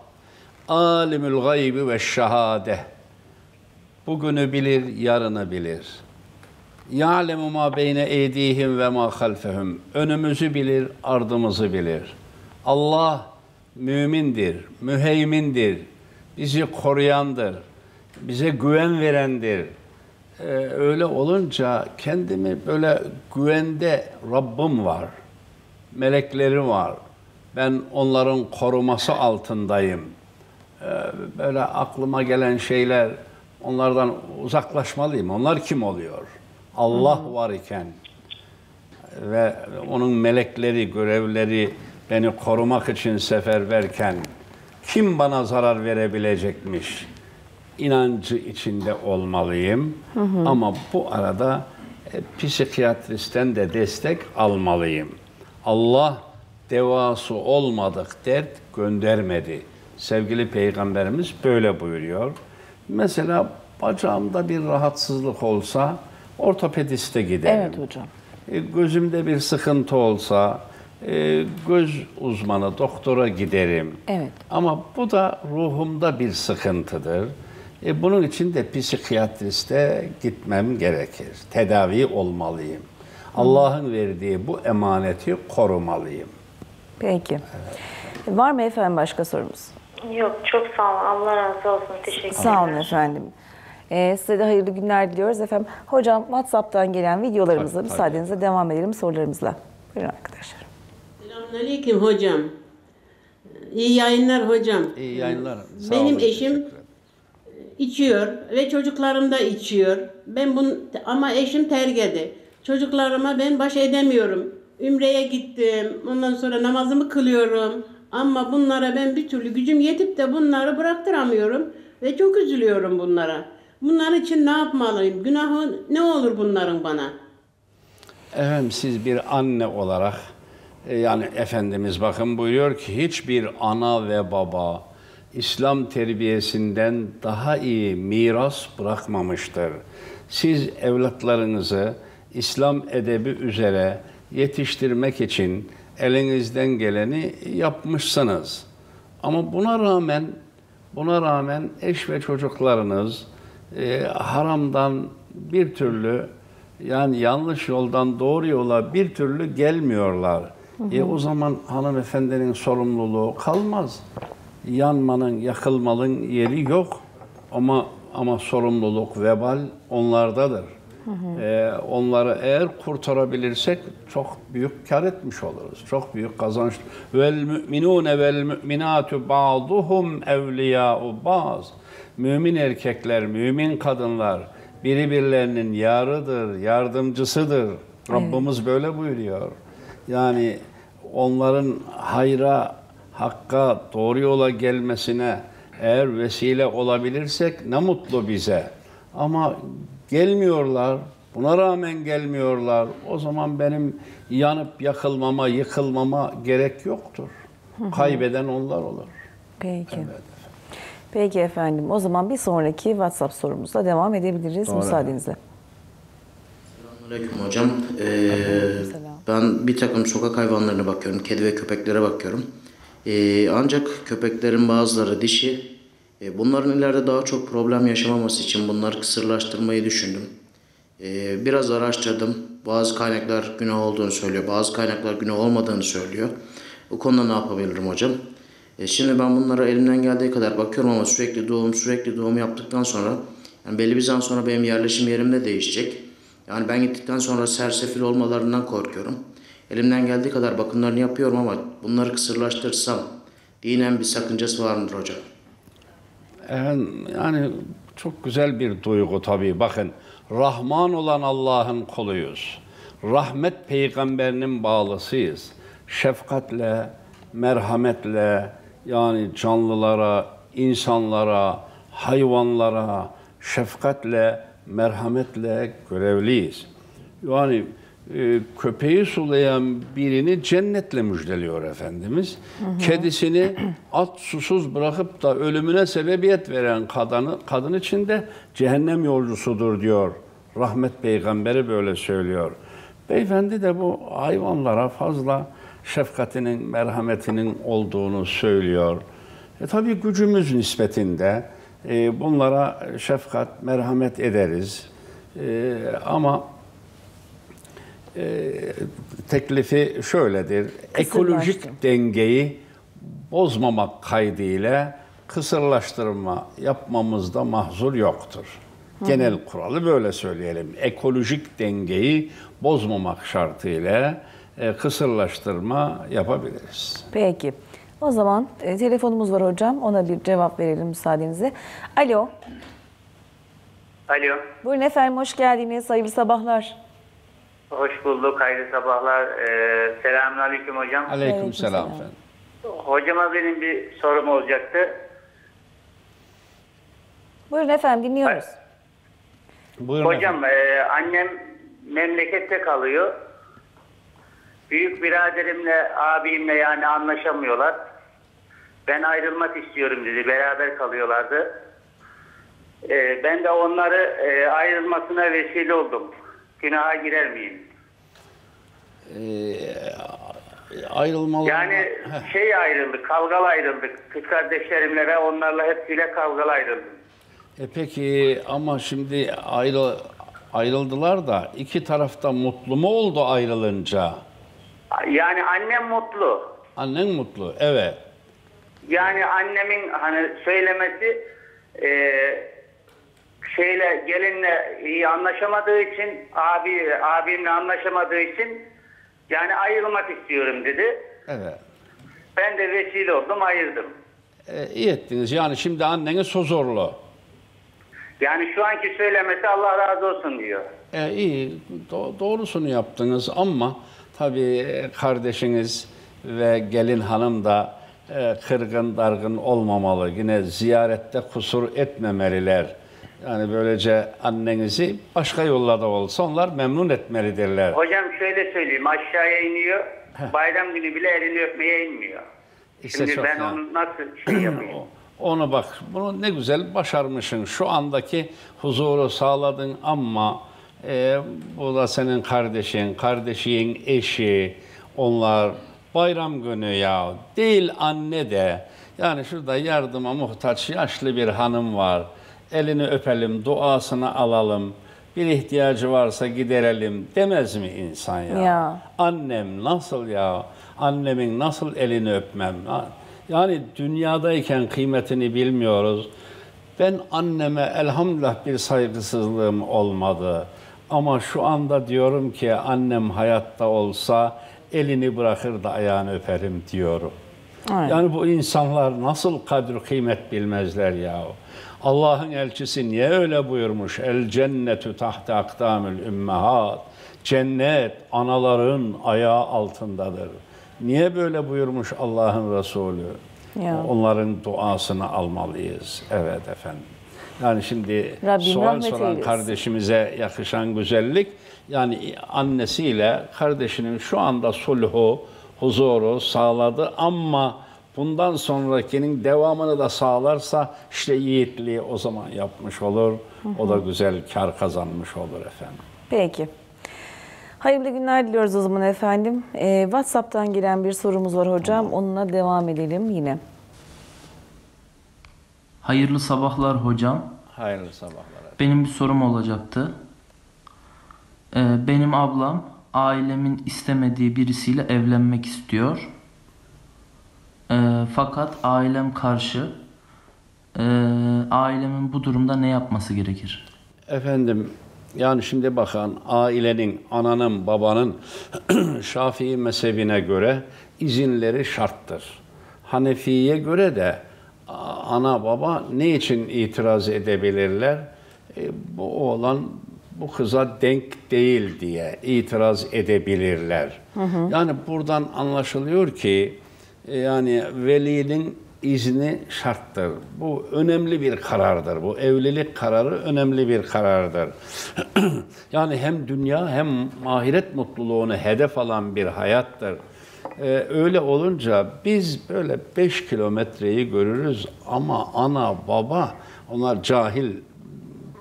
alimül gaybi ve şehade. Bugünü bilir, yarını bilir. Ya'lemu ma beyne eydihim ve ma halfehum. Önümüzü bilir, ardımızı bilir. Allah mümindir, müheymindir. Bizi koruyandır. Bize güven verendir. Ee, öyle olunca kendimi böyle güvende Rabbim var. Melekleri var. Ben onların koruması altındayım. Ee, böyle aklıma gelen şeyler onlardan uzaklaşmalıyım. Onlar kim oluyor? Allah var iken ve onun melekleri, görevleri beni korumak için seferberken kim bana zarar verebilecekmiş? inancı içinde olmalıyım. Ama bu arada e, psikiyatristten de destek almalıyım. Allah devası olmadık dert göndermedi. Sevgili Peygamberimiz böyle buyuruyor. Mesela bacağımda bir rahatsızlık olsa ortopediste giderim. Evet hocam. E, Gözümde bir sıkıntı olsa e, göz uzmanı doktora giderim. Evet. Ama bu da ruhumda bir sıkıntıdır. E, bunun için de psikiyatriste gitmem gerekir. Tedavi olmalıyım. Allah'ın verdiği bu emaneti korumalıyım. Peki. Var mı efendim başka sorumuz? Yok çok sağ olun. Allah razı olsun. Teşekkür Sağ olun ederim. efendim. Ee, size de hayırlı günler diliyoruz efendim. Hocam WhatsApp'tan gelen videolarımızla Tabii, tabii. müsaadenizle devam edelim sorularımızla. Buyurun arkadaşlar. Selamünaleyküm hocam. İyi yayınlar hocam. İyi yayınlar. Sağ Benim olun, eşim içiyor ve çocuklarım da içiyor. Ben bun ama eşim tergedi. Çocuklarıma ben baş edemiyorum. Ümreye gittim. Ondan sonra namazımı kılıyorum. Ama bunlara ben bir türlü gücüm yetip de bunları bıraktıramıyorum ve çok üzülüyorum bunlara. Bunlar için ne yapmalıyım? Günahı ne olur bunların bana? Efendim siz bir anne olarak e, yani Efendimiz bakın buyuruyor ki hiçbir ana ve baba İslam terbiyesinden daha iyi miras bırakmamıştır. Siz evlatlarınızı İslam edebi üzere yetiştirmek için elinizden geleni yapmışsınız. Ama buna rağmen buna rağmen eş ve çocuklarınız e, haramdan bir türlü yani yanlış yoldan doğru yola bir türlü gelmiyorlar. Hı E hı. o zaman hanımefendinin sorumluluğu kalmaz. Yanmanın, yakılmanın yeri yok. Ama ama sorumluluk, vebal onlardadır. Hı hı. Ee, onları eğer kurtarabilirsek çok büyük kar etmiş oluruz. Çok büyük kazanç. Vel müminune vel müminatu ba'duhum evliya'u baz. Mümin erkekler, mümin kadınlar birbirlerinin yarıdır, yardımcısıdır. Rabbimiz böyle buyuruyor. Yani onların hayra, hakka, doğru yola gelmesine eğer vesile olabilirsek ne mutlu bize. Ama gelmiyorlar, buna rağmen gelmiyorlar. O zaman benim yanıp yakılmama, yıkılmama gerek yoktur. Hı hı. Kaybeden onlar olur. Peki. Peki efendim. O zaman bir sonraki WhatsApp sorumuzla devam edebiliriz Doğru. müsaadenizle. Aleyküm hocam. Ee, ben bir takım sokak hayvanlarına bakıyorum. Kedi ve köpeklere bakıyorum. Ee, ancak köpeklerin bazıları dişi. Ee, bunların ileride daha çok problem yaşamaması için bunları kısırlaştırmayı düşündüm. Ee, biraz araştırdım. Bazı kaynaklar günah olduğunu söylüyor. Bazı kaynaklar günah olmadığını söylüyor. Bu konuda ne yapabilirim hocam? Ee, şimdi ben bunlara elimden geldiği kadar bakıyorum ama sürekli doğum sürekli doğum yaptıktan sonra yani belli bir zaman sonra benim yerleşim yerim de değişecek. Yani ben gittikten sonra sersefil olmalarından korkuyorum. Elimden geldiği kadar bakımlarını yapıyorum ama bunları kısırlaştırsam dinen bir sakıncası var mıdır hocam? Yani çok güzel bir duygu tabii. Bakın Rahman olan Allah'ın kuluyuz. Rahmet peygamberinin bağlısıyız. Şefkatle, merhametle yani canlılara, insanlara, hayvanlara şefkatle, merhametle görevliyiz. Yani e, köpeği sulayan birini cennetle müjdeliyor Efendimiz. Hı hı. Kedisini at susuz bırakıp da ölümüne sebebiyet veren kadını, kadın için de cehennem yolcusudur diyor. Rahmet peygamberi böyle söylüyor. Beyefendi de bu hayvanlara fazla şefkatinin, merhametinin olduğunu söylüyor. E tabii gücümüz nispetinde e, bunlara şefkat, merhamet ederiz. E, ama e, teklifi şöyledir. Ekolojik dengeyi bozmamak kaydıyla kısırlaştırma yapmamızda mahzur yoktur. Hı hı. Genel kuralı böyle söyleyelim. Ekolojik dengeyi bozmamak şartıyla e, kısırlaştırma yapabiliriz. Peki. O zaman e, telefonumuz var hocam. Ona bir cevap verelim müsaadenizle. Alo. Alo. Buyurun efendim hoş geldiniz. Hayırlı sabahlar. Hoş bulduk. Hayırlı sabahlar. Ee, Selamünaleyküm hocam. Aleyküm selam efendim. Hocama benim bir sorum olacaktı. Buyurun efendim dinliyoruz. Buyurun hocam e, annem memlekette kalıyor. Büyük biraderimle abimle yani anlaşamıyorlar. Ben ayrılmak istiyorum dedi. Beraber kalıyorlardı. E, ben de onları e, ayrılmasına vesile oldum. Günaha girer miyim? Ee, ayrılmalı. Yani şey ayrıldık, kavgalı ayrıldık. Kız kardeşlerimle ve onlarla hepsiyle kavgalı ayrıldım. E peki ama şimdi ayrı, ayrıldılar da iki tarafta mutlu mu oldu ayrılınca? Yani annem mutlu. Annen mutlu, evet. Yani annemin hani söylemesi e, şeyle gelinle iyi anlaşamadığı için abi abimle anlaşamadığı için Yani ayrılmak istiyorum dedi. Evet. Ben de vesile oldum ayırdım. E, iyi ettiniz. Yani şimdi anneniz huzurlu. Yani şu anki söylemesi Allah razı olsun diyor. E, iyi, do- doğrusunu yaptınız ama tabii e, kardeşiniz ve gelin hanım da e, kırgın dargın olmamalı. Yine ziyarette kusur etmemeliler. Yani böylece annenizi başka yolla da olsa onlar memnun etmelidirler. Hocam şöyle söyleyeyim aşağıya iniyor. Bayram günü bile elini öpmeye inmiyor. İşte Şimdi ben ya. onu nasıl şey *clears throat* yapayım? Onu bak, bunu ne güzel başarmışsın. Şu andaki huzuru sağladın ama e, bu da senin kardeşin, kardeşin eşi, onlar bayram günü ya. Değil anne de. Yani şurada yardıma muhtaç yaşlı bir hanım var. Elini öpelim, duasını alalım. Bir ihtiyacı varsa giderelim demez mi insan ya? Ya. Annem nasıl ya? Annemin nasıl elini öpmem? Yani dünyadayken kıymetini bilmiyoruz. Ben anneme elhamdülillah bir saygısızlığım olmadı. Ama şu anda diyorum ki annem hayatta olsa elini bırakır da ayağını öperim diyorum. Evet. Yani bu insanlar nasıl kadir kıymet bilmezler ya. Allah'ın elçisi niye öyle buyurmuş? El cennetu tahta akdamül ümmehat. Cennet anaların ayağı altındadır. Niye böyle buyurmuş Allah'ın Resulü? Ya. Onların duasını almalıyız. Evet efendim. Yani şimdi Rabbim rahmet soran eylesin. kardeşimize yakışan güzellik yani annesiyle kardeşinin şu anda sulhu, huzuru sağladı ama bundan sonrakinin devamını da sağlarsa işte yiğitliği o zaman yapmış olur. O da güzel kar kazanmış olur efendim. Peki. Hayırlı günler diliyoruz o zaman efendim. Ee, WhatsApp'tan gelen bir sorumuz var hocam. Onunla devam edelim yine. Hayırlı sabahlar hocam. Hayırlı sabahlar. Benim bir sorum olacaktı. Ee, benim ablam ailemin istemediği birisiyle evlenmek istiyor. Ee, fakat ailem karşı. Ee, ailemin bu durumda ne yapması gerekir? Efendim yani şimdi bakın ailenin, ananın, babanın *clears throat* Şafii mezhebine göre izinleri şarttır. Hanefi'ye göre de ana baba ne için itiraz edebilirler? E, bu oğlan bu kıza denk değil diye itiraz edebilirler. Hı hı. Yani buradan anlaşılıyor ki e, yani velinin izni şarttır. Bu önemli bir karardır. Bu evlilik kararı önemli bir karardır. *clears throat* yani hem dünya hem ahiret mutluluğunu hedef alan bir hayattır. Ee, öyle olunca biz böyle 5 kilometreyi görürüz ama ana baba onlar cahil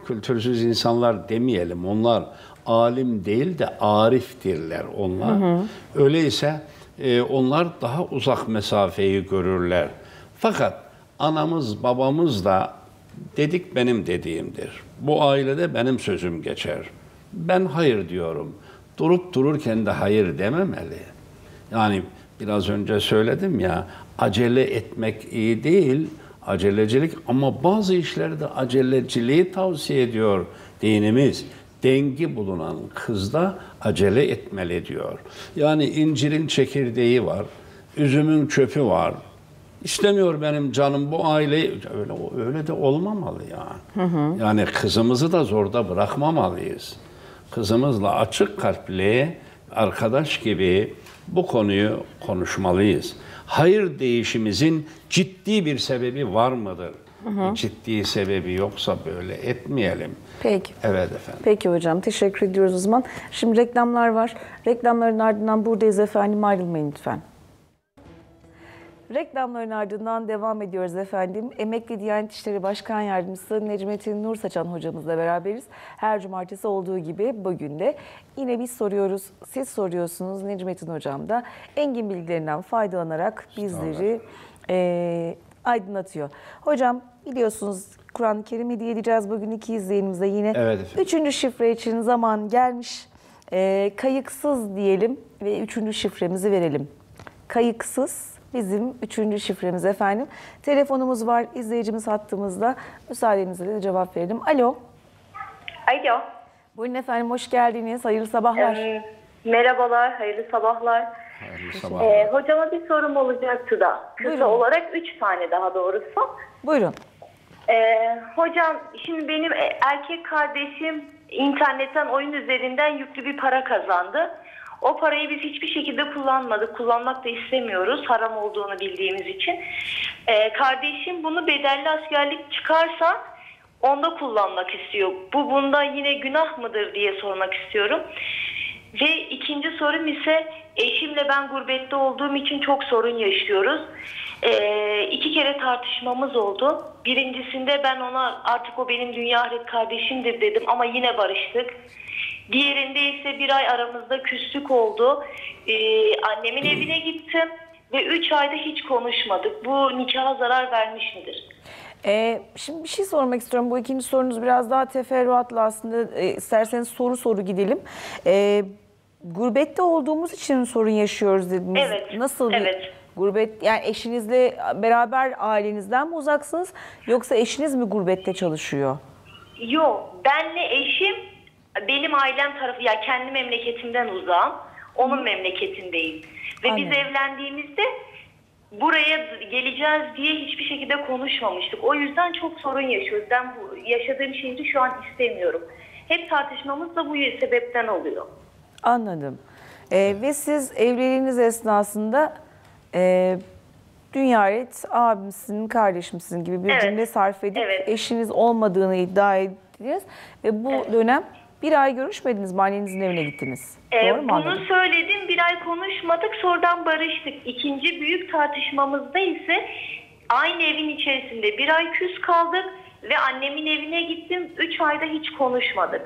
kültürsüz insanlar demeyelim. Onlar alim değil de ariftirler onlar. Hı hı. Öyleyse e, onlar daha uzak mesafeyi görürler. Fakat anamız babamız da dedik benim dediğimdir. Bu ailede benim sözüm geçer. Ben hayır diyorum. Durup dururken de hayır dememeli. Yani biraz önce söyledim ya acele etmek iyi değil, acelecilik ama bazı işlerde aceleciliği tavsiye ediyor dinimiz. Dengi bulunan kızda acele etmeli diyor. Yani incirin çekirdeği var, üzümün çöpü var. İstemiyor benim canım bu aileyi öyle öyle de olmamalı yani. Hı hı. Yani kızımızı da zorda bırakmamalıyız. Kızımızla açık kalpli, arkadaş gibi bu konuyu konuşmalıyız. Hayır değişimizin ciddi bir sebebi var mıdır? Hı. Ciddi sebebi yoksa böyle etmeyelim. Peki. Evet efendim. Peki hocam teşekkür ediyoruz o zaman. Şimdi reklamlar var. Reklamların ardından buradayız efendim ayrılmayın lütfen. Reklamların ardından devam ediyoruz efendim. Emekli Diyanet İşleri Başkan Yardımcısı Necmettin Nur Saçan hocamızla beraberiz. Her cumartesi olduğu gibi bugün de yine biz soruyoruz, siz soruyorsunuz. Necmettin hocam da engin bilgilerinden faydalanarak bizleri e, aydınlatıyor. Hocam biliyorsunuz Kur'an-ı Kerim hediye edeceğiz bugün iki izleyenimize yine. Evet efendim. Üçüncü şifre için zaman gelmiş. E, kayıksız diyelim ve üçüncü şifremizi verelim. Kayıksız bizim üçüncü şifremiz efendim. Telefonumuz var, izleyicimiz hattımızda. Müsaadenizle de cevap verelim. Alo. Alo. Buyurun efendim, hoş geldiniz. Hayırlı sabahlar. Ee, Merhabalar, hayırlı sabahlar. Sabah. Ee, hocama bir sorum olacaktı da. Kısa olarak üç tane daha doğrusu. Buyurun. Ee, hocam şimdi benim e, erkek kardeşim internetten oyun üzerinden yüklü bir para kazandı. O parayı biz hiçbir şekilde kullanmadık. Kullanmak da istemiyoruz haram olduğunu bildiğimiz için. Ee, kardeşim bunu bedelli askerlik çıkarsa onda kullanmak istiyor. Bu bunda yine günah mıdır diye sormak istiyorum. Ve ikinci sorum ise eşimle ben gurbette olduğum için çok sorun yaşıyoruz. Ee, iki kere tartışmamız oldu. Birincisinde ben ona artık o benim dünya ahiret kardeşimdir dedim ama yine barıştık. Diğerinde ise bir ay aramızda küslük oldu. Ee, annemin evine gittim ve üç ayda hiç konuşmadık. Bu nikaha zarar vermiş midir? Ee, şimdi bir şey sormak istiyorum. Bu ikinci sorunuz biraz daha teferruatlı aslında. Ee, isterseniz soru soru gidelim. Ee, gurbette olduğumuz için sorun yaşıyoruz dediniz. Evet, Nasıl bir evet. Gurbet? Yani eşinizle beraber ailenizden mi uzaksınız? Yoksa eşiniz mi gurbette çalışıyor? Yok, benle eşim benim ailem tarafı yani kendi memleketimden uzağım. Onun memleketindeyim. Ve biz Anladım. evlendiğimizde buraya geleceğiz diye hiçbir şekilde konuşmamıştık. O yüzden çok sorun yaşıyoruz. Ben bu yaşadığım şehri şu an istemiyorum. Hep tartışmamız da bu sebepten oluyor. Anladım. Ee, ve siz evliliğiniz esnasında e, Dünyaret abimsin, kardeşimsin gibi bir Evet, cümle sarf edip evet. eşiniz olmadığını iddia ettiniz. Ve bu dönem bir ay görüşmediniz mi? Annenizin evine gittiniz. Ee, Doğru mu bunu anladım? söyledim bir ay konuşmadık sonradan barıştık. İkinci büyük tartışmamızda ise aynı evin içerisinde bir ay küs kaldık ve annemin evine gittim. Üç ayda hiç konuşmadık.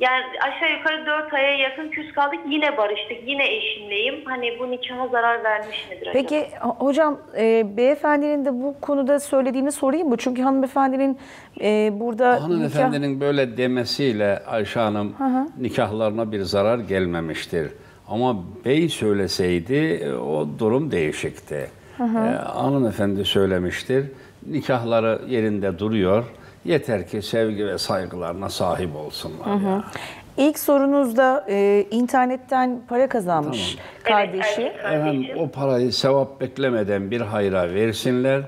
Yani aşağı yukarı dört aya yakın küs kaldık. Yine barıştık. Yine eşimleyim. Hani bu nikaha zarar vermiş midir acaba? Peki ho- hocam e, beyefendinin de bu konuda söylediğini sorayım mı? Çünkü hanımefendinin e, burada nikah... Hanımefendinin böyle demesiyle Ayşe Hanım Hı hı. nikahlarına bir zarar gelmemiştir. Ama bey söyleseydi e, o durum değişikti. Hı hı. Ee, hanımefendi söylemiştir. Nikahları yerinde duruyor. Yeter ki sevgi ve saygılarına sahip olsunlar. Hı hı. İlk sorunuzda e, internetten para kazanmış kardeşi. Efendim o parayı sevap beklemeden bir hayra versinler.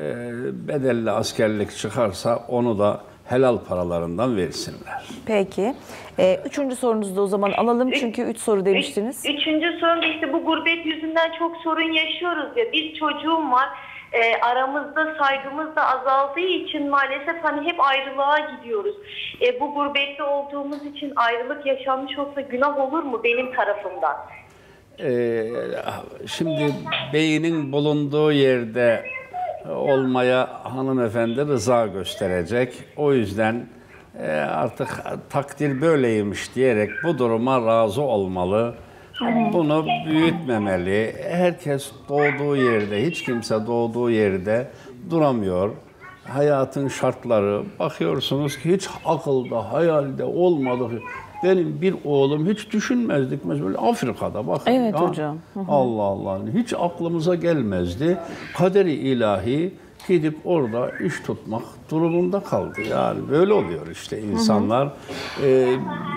Ee, bedelli askerlik çıkarsa onu da helal paralarından versinler. Peki. E, üçüncü sorunuzu da o zaman alalım çünkü üç soru demiştiniz. Üçüncü sorun da işte bu gurbet yüzünden çok sorun yaşıyoruz ya. Bir çocuğum var. E, aramızda saygımız da azaldığı için maalesef hani hep ayrılığa gidiyoruz. E, bu gurbette olduğumuz için ayrılık yaşanmış olsa günah olur mu benim tarafımdan? Ee, şimdi beyinin bulunduğu yerde olmaya hanımefendi rıza gösterecek. O yüzden e, artık takdir böyleymiş diyerek bu duruma razı olmalı. Bunu büyütmemeli. Herkes doğduğu yerde, hiç kimse doğduğu yerde duramıyor. Hayatın şartları, bakıyorsunuz ki hiç akılda, hayalde olmadı. Benim bir oğlum hiç düşünmezdik mesela Afrika'da bakın. Evet ya. hocam. Hı hı. Allah Allah. Hiç aklımıza gelmezdi. Kaderi ilahi gidip orada iş tutmak durumunda kaldı. Yani böyle oluyor işte insanlar. Ee,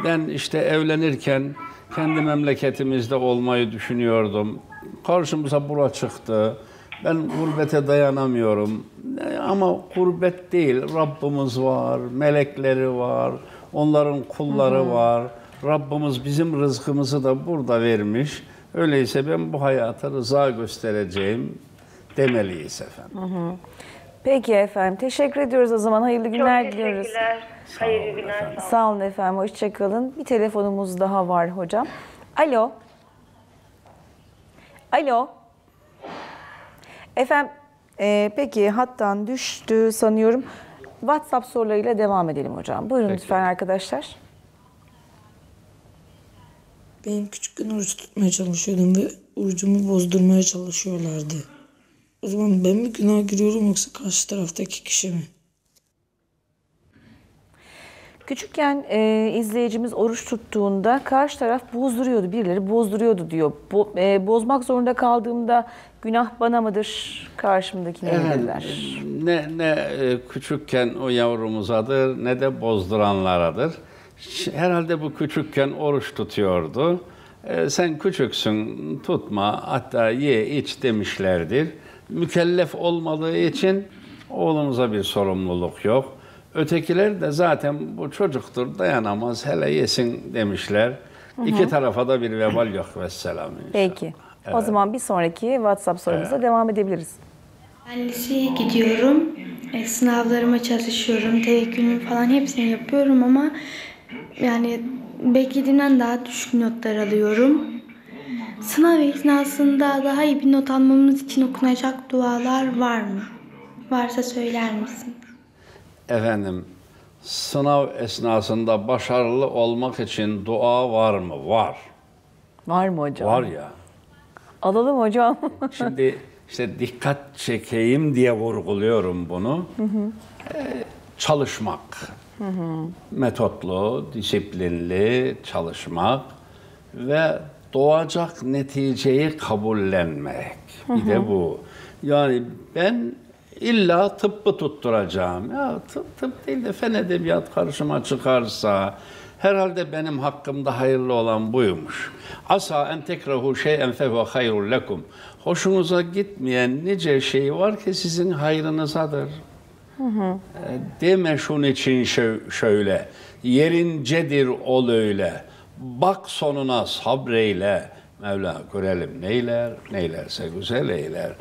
ben işte evlenirken kendi memleketimizde olmayı düşünüyordum. Karşımıza bura çıktı. Ben gurbete dayanamıyorum. E, Ama gurbet değil. Rabbimiz var, melekleri var, onların kulları var. Rabbimiz bizim rızkımızı da burada vermiş. Öyleyse ben bu hayata rıza göstereceğim demeliyiz efendim. Hı hı. Peki efendim. Teşekkür ediyoruz o zaman. Hayırlı günler diliyoruz. Teşekkürler. Hayırlı günler. Sağ olun. Sağ olun efendim. Hoşçakalın. Bir telefonumuz daha var hocam. Alo. Alo. Efendim e, peki hattan düştü sanıyorum. WhatsApp sorularıyla devam edelim hocam. Buyurun lütfen arkadaşlar. Ben küçükken oruç tutmaya çalışıyordum ve orucumu bozdurmaya çalışıyorlardı. O zaman ben mi günah giriyorum yoksa karşı taraftaki kişi mi? Küçükken e, izleyicimiz oruç tuttuğunda karşı taraf bozduruyordu, birileri bozduruyordu diyor. Bo- e, bozmak zorunda kaldığımda günah bana mıdır, karşımdakine Evet, dediler? ne, ne e, küçükken o yavrumuzadır ne de bozduranalardır. Ş- Herhalde bu küçükken oruç tutuyordu. E, sen küçüksün tutma hatta ye iç demişlerdir. Mükellef olmadığı için oğlumuza bir sorumluluk yok. Ötekiler de zaten bu çocuktur dayanamaz hele yesin demişler. Hı hı. İki tarafa da bir vebal yok vesselam. Peki. O Evet. zaman bir sonraki WhatsApp sorumuza devam edebiliriz. Ben liseye gidiyorum. E, sınavlarıma çalışıyorum. Tevekkülüm falan hepsini yapıyorum ama yani beklediğimden daha düşük notlar alıyorum. Sınav esnasında daha iyi bir not almamız için okunacak dualar var mı? Varsa söyler misin? Efendim, sınav esnasında başarılı olmak için dua var mı? Var. Var mı hocam? Var ya. Alalım hocam. *laughs* Şimdi işte dikkat çekeyim diye vurguluyorum bunu. Hı hı. Çalışmak, Hı hı. metotlu, disiplinli çalışmak ve doğacak neticeyi kabullenmek. Hı Bir de hı. bu. Yani ben illa tıbbı tutturacağım. Ya tıp, tıp değil de fen edebiyat karşıma çıkarsa herhalde benim hakkımda hayırlı olan buymuş. Asa en tekrehu şey'en fehuve hayrun lekum. Hoşunuza gitmeyen nice şey var ki sizin hayrınızadır. Hı hı. E, Deme şunun için şö- şöyle, yerincedir ol öyle, bak sonuna sabreyle, Mevla görelim neyler, neylerse güzel eyler.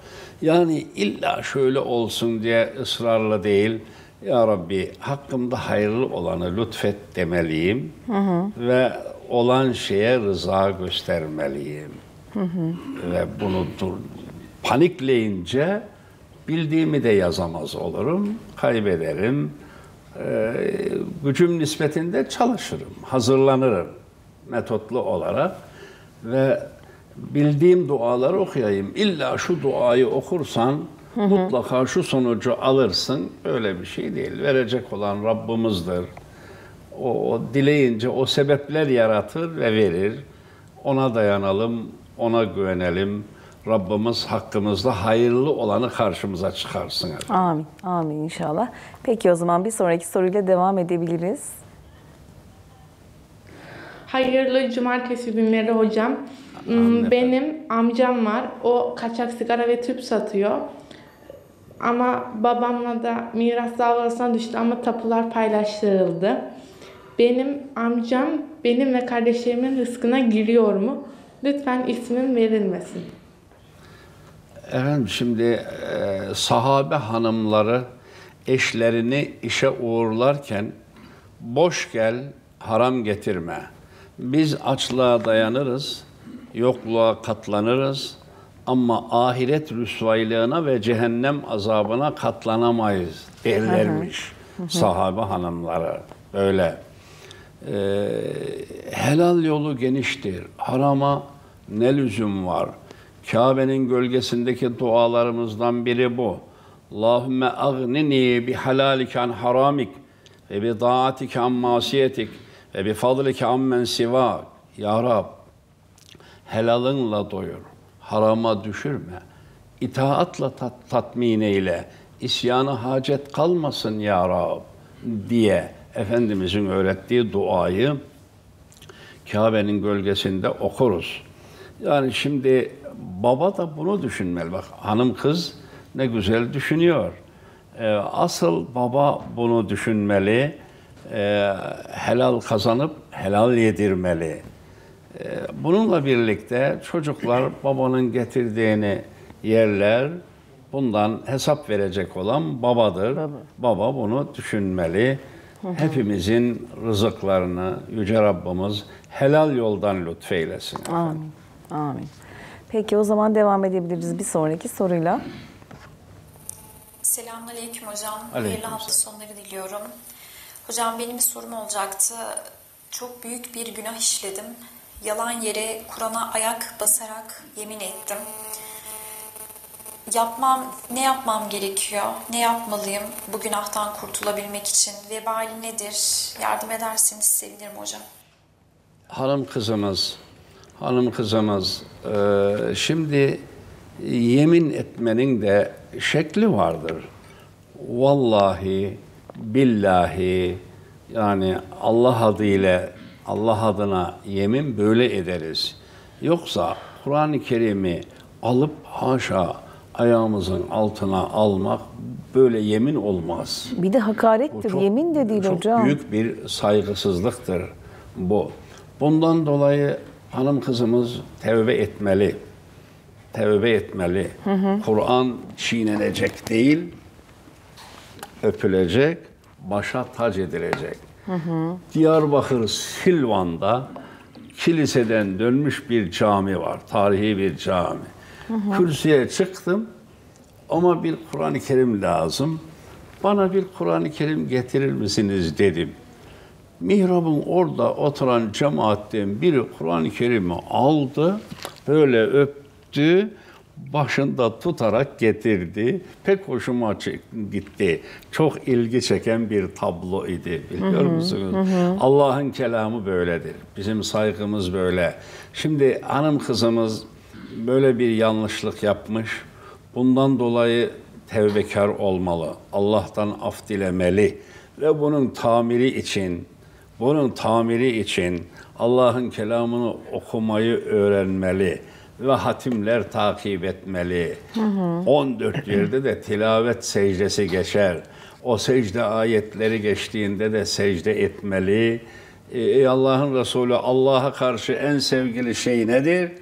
Yani illa şöyle olsun diye ısrarlı değil, Ya Rabbi hakkımda hayırlı olanı lütfet demeliyim Hı hı. ve olan şeye rıza göstermeliyim. Hı hı. Ve bunu dur, panikleyince bildiğimi de yazamaz olurum, kaybederim. Ee, gücüm nispetinde çalışırım, hazırlanırım metotlu olarak ve bildiğim duaları okuyayım. İlla şu duayı okursan Hı hı. mutlaka şu sonucu alırsın. Öyle bir şey değil. Verecek olan Rabbimizdir. O, o dileyince o sebepler yaratır ve verir. Ona dayanalım, ona güvenelim. Rabbimiz hakkımızda hayırlı olanı karşımıza çıkarsın. efendim. Amin. Amin inşallah. Peki o zaman bir sonraki soruyla devam edebiliriz. Hayırlı cumartesi günleri hocam. Hmm, Benim amcam var. O kaçak sigara ve tüp satıyor. Ama babamla da miras davasına düştü ama tapular paylaştırıldı. Benim amcam benim ve kardeşlerimin rızkına giriyor mu? Lütfen ismim verilmesin. Efendim şimdi e, sahabe hanımları eşlerini işe uğurlarken boş gel haram getirme. Biz açlığa dayanırız, yokluğa katlanırız ama ahiret rüsvaylığına ve cehennem azabına katlanamayız derlermiş sahabe hanımları. Böyle. Ee, helal yolu geniştir. Harama ne lüzum var? Kabe'nin gölgesindeki dualarımızdan biri bu. Allahümme agnini bi halalike an haramik ve bi taatike an masiyetik ve bi fadlike ammen sivak. Ya Rab, helalınla doyur, harama düşürme, itaatla tat, tatmin eyle, isyana hacet kalmasın ya Rab diye Efendimizin öğrettiği duayı Kabe'nin gölgesinde okuruz. Yani şimdi baba da bunu düşünmeli. Bak hanım kız ne güzel düşünüyor. Ee, asıl baba bunu düşünmeli. Ee, helal kazanıp helal yedirmeli. Ee, bununla birlikte çocuklar babanın getirdiğini yerler. Bundan hesap verecek olan babadır. Baba bunu düşünmeli. Hı hı. Hepimizin rızıklarını Yüce Rabbimiz helal yoldan lütfeylesin. Amin. Amin. Peki o zaman devam edebiliriz bir sonraki soruyla. Selamünaleyküm hocam. Aleyküm Hayırlı hafta sonları diliyorum. Hocam benim bir sorum olacaktı. Çok büyük bir günah işledim. Yalan yere Kur'an'a ayak basarak yemin ettim. Yapmam, ne yapmam gerekiyor? Ne yapmalıyım bu günahtan kurtulabilmek için? Vebali nedir? Yardım ederseniz sevinirim hocam. Hanım kızımız, hanım kızımız, e, şimdi yemin etmenin de şekli vardır. Vallahi, billahi, yani Allah adıyla, Allah adına yemin böyle ederiz. Yoksa Kur'an-ı Kerim'i alıp haşa ayağımızın altına almak böyle yemin olmaz. Bir de hakarettir, çok- yemin de değil Çok hocam. büyük bir saygısızlıktır bu. Bundan dolayı hanım kızımız tevbe etmeli. Tevbe etmeli. Kur'an çiğnenecek değil, öpülecek, başa tac edilecek. Hı hı. Diyarbakır Silvan'da kiliseden dönmüş bir cami var. Tarihi bir cami. Hı hı. Kürsüye çıktım ama bir Kur'an-ı Kerim lazım. Bana bir Kur'an-ı Kerim getirir misiniz dedim. Mihrabın orada oturan cemaatten biri Kur'an-ı Kerim'i aldı, böyle öptü, başında tutarak getirdi. Pek hoşuma gitti. Çok ilgi çeken bir tablo idi biliyor Hı hı, musunuz? hı hı. Allah'ın kelamı böyledir. Bizim saygımız böyle. Şimdi hanım kızımız böyle bir yanlışlık yapmış. Bundan dolayı tevbekar olmalı. Allah'tan af dilemeli. Ve bunun tamiri için, bunun tamiri için Allah'ın kelamını okumayı öğrenmeli ve hatimler takip etmeli. Hı hı. 14 yerde de tilavet secdesi geçer. O secde ayetleri geçtiğinde de secde etmeli. Ee, Ey Allah'ın Resulü Allah'a karşı en sevgili şey nedir?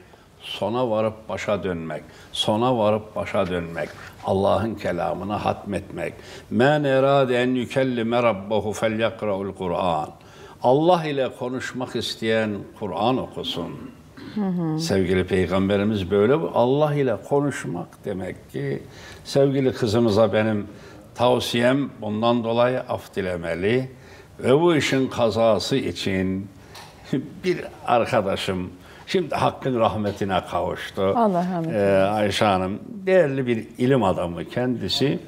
Sona varıp başa dönmek. Sona varıp başa dönmek. Allah'ın kelamını hatmetmek. Men erade en yükellime rabbahu felyakra'ul Kur'an. Allah ile konuşmak isteyen Kur'an okusun. Hı hı. Sevgili Peygamberimiz böyle bu. Allah ile konuşmak demek ki sevgili kızımıza benim tavsiyem bundan dolayı af dilemeli ve bu işin kazası için *laughs* bir arkadaşım şimdi hakkın rahmetine kavuştu. Allah rahmet Ee, Ayşe Hanım değerli bir ilim adamı kendisi.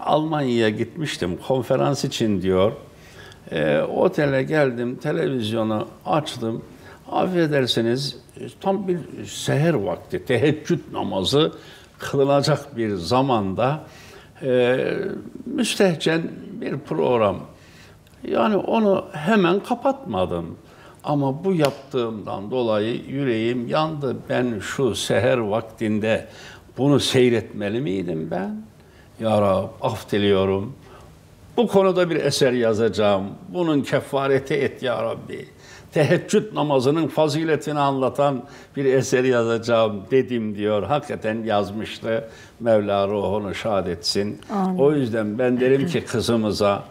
Almanya'ya gitmiştim konferans için diyor. Ee, otele geldim, televizyonu açtım. Affedersiniz tam bir seher vakti, teheccüd namazı kılınacak bir zamanda e, müstehcen bir program. Yani onu hemen kapatmadım. Ama bu yaptığımdan dolayı yüreğim yandı. Ben şu seher vaktinde bunu seyretmeli miydim ben? Ya Rab af diliyorum. Bu konuda bir eser yazacağım. Bunun kefareti et ya Rabbi. Teheccüd namazının faziletini anlatan bir eser yazacağım dedim diyor. Hakikaten yazmıştı. Mevla ruhunu şad etsin. Amin. O yüzden ben derim ki kızımıza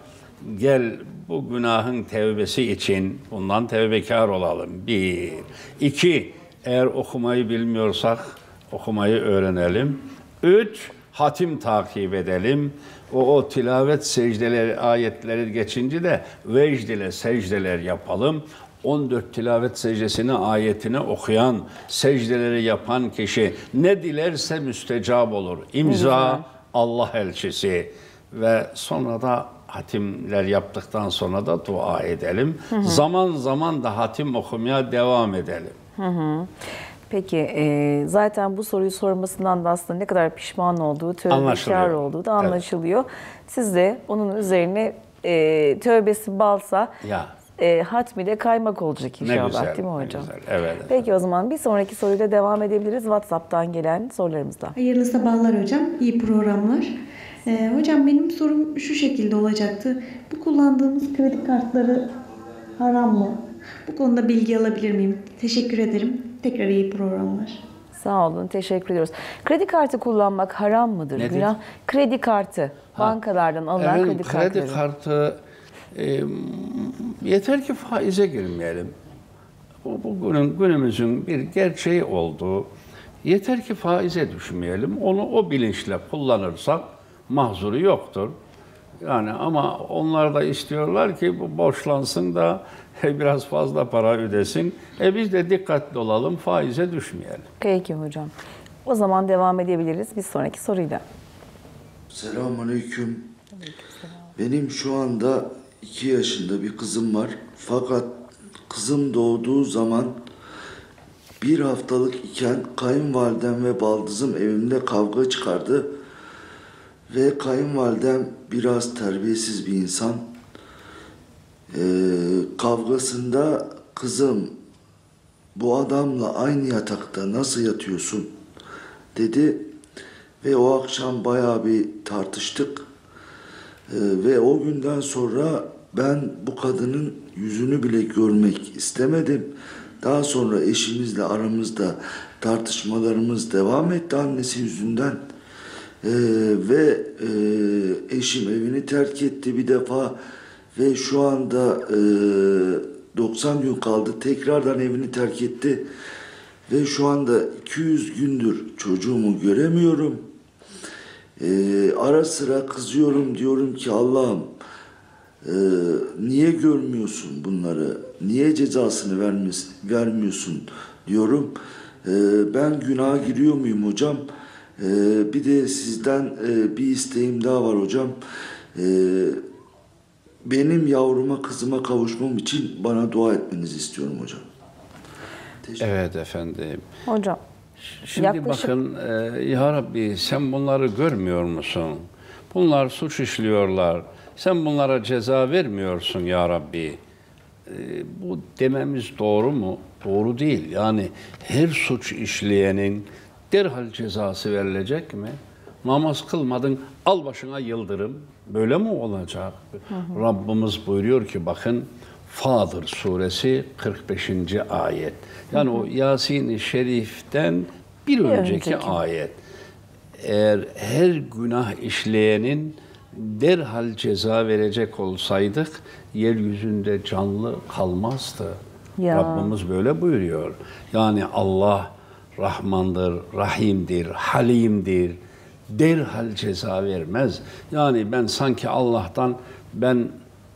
gel bu günahın tevbesi için bundan tevbekar olalım. Bir. İki, eğer okumayı bilmiyorsak okumayı öğrenelim. Üç, hatim takip edelim. O, o tilavet secdeleri, ayetleri geçince de vecd ile secdeler yapalım. 14 tilavet secdesini, ayetini okuyan, secdeleri yapan kişi ne dilerse müstecab olur. İmza. Allah elçisi ve sonra da hatimler yaptıktan sonra da dua edelim. Hı hı. Zaman zaman da hatim okumaya devam edelim. Hı hı. Peki e, zaten bu soruyu sormasından da aslında ne kadar pişman olduğu, tövbekar olduğu da anlaşılıyor. Siz de onun üzerine e, tövbesi balsa Ya e, hatmi de kaymak olacak ne inşallah güzel, değil mi ne hocam? güzel. Evet. Peki o zaman bir sonraki soruyla devam edebiliriz WhatsApp'tan gelen sorularımızla. Hayırlı sabahlar hocam. İyi programlar. Ee, hocam benim sorum şu şekilde olacaktı. Bu kullandığımız kredi kartları haram mı? Bu konuda bilgi alabilir miyim? Teşekkür ederim. Tekrar iyi programlar. Sağ olun, teşekkür ediyoruz. Kredi kartı kullanmak haram mıdır? Nedir? Günah. Kredi kartı, bankalardan alınan Efendim, kredi kredi kartları. kartı e, yeter ki faize girmeyelim. Bu bugünün günümüzün bir gerçeği oldu. Yeter ki faize düşmeyelim. Onu o bilinçle kullanırsak mahzuru yoktur. Yani ama onlar da istiyorlar ki bu borçlansın da *laughs* biraz fazla para ödesin. E biz de dikkatli olalım, faize düşmeyelim. Peki hocam. O zaman devam edebiliriz bir sonraki soruyla. Selamünaleyküm. Benim şu anda iki yaşında bir kızım var. Fakat kızım doğduğu zaman bir haftalık iken kayınvalidem ve baldızım evimde kavga çıkardı. Ve kayınvalidem biraz terbiyesiz bir insan. Ee, kavgasında kızım bu adamla aynı yatakta nasıl yatıyorsun dedi ve o akşam bayağı bir tartıştık. Ee, ve o günden sonra ben bu kadının yüzünü bile görmek istemedim. Daha sonra eşimizle aramızda tartışmalarımız devam etti annesi yüzünden. Ee, ve e, eşim evini terk etti bir defa ve şu anda e, 90 gün kaldı tekrardan evini terk etti ve şu anda 200 gündür çocuğumu göremiyorum. Ee, ara sıra kızıyorum diyorum ki Allah'ım e, niye görmüyorsun bunları? Niye cezasını vermes, vermiyorsun diyorum. Ee, ben günaha giriyor muyum hocam? Ee, bir de sizden e, bir isteğim daha var hocam. Ee, benim yavruma kızıma kavuşmam için bana dua etmenizi istiyorum hocam. Evet efendim. Hocam. Şimdi yaklaşık- bakın e, ya Rabbi sen bunları görmüyor musun? Bunlar suç işliyorlar. Sen bunlara ceza vermiyorsun ya Rabbi. E, bu dememiz doğru mu? Doğru değil. Yani her suç işleyenin derhal cezası verilecek mi? Namaz kılmadın al başına yıldırım. Böyle mi olacak? hı. Rabbimiz buyuruyor ki bakın Fadır suresi 45. ayet. Yani o Yasin-i Şerif'ten bir, Bir önceki, önceki. ayet. Eğer her günah işleyenin derhal ceza verecek olsaydık yeryüzünde canlı kalmazdı. Ya. Rabbimiz böyle buyuruyor. Yani Allah Rahmandır, Rahim'dir, Halim'dir. Derhal ceza vermez. Yani ben sanki Allah'tan ben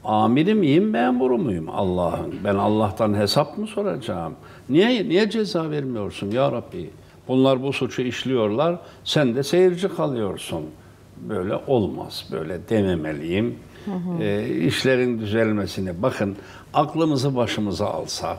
amiri miyim, memuru muyum Allah'ın? Ben Allah'tan hesap mı soracağım? Niye niye ceza vermiyorsun ya Rabbi? Bunlar bu suçu işliyorlar, sen de seyirci kalıyorsun. Böyle olmaz, böyle dememeliyim. Hı hı. E, işlerin düzelmesini bakın aklımızı başımıza alsak,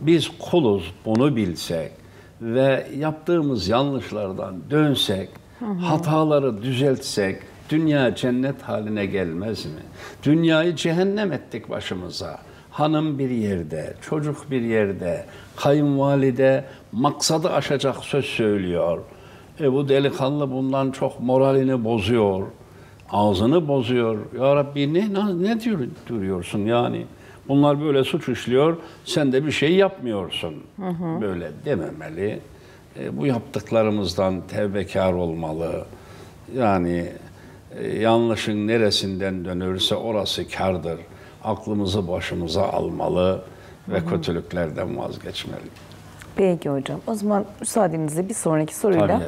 biz kuluz bunu bilsek ve yaptığımız yanlışlardan dönsek, Hı hı. hataları düzeltsek dünya cennet haline gelmez mi? Dünyayı cehennem ettik başımıza. Hanım bir yerde, çocuk bir yerde, kayınvalide maksadı aşacak söz söylüyor. E bu delikanlı bundan çok moralini bozuyor. Ağzını bozuyor. Ya Rabbi ne, ne, diyor, duruyorsun yani? Bunlar böyle suç işliyor, sen de bir şey yapmıyorsun. Hı hı. Böyle dememeli. E, bu yaptıklarımızdan tevbekar olmalı. Yani e, yanlışın neresinden dönürse orası kardır. Aklımızı başımıza almalı ve Hı hı. kötülüklerden vazgeçmeli. Peki hocam. O zaman müsaadenizle bir sonraki soruyla Tabii.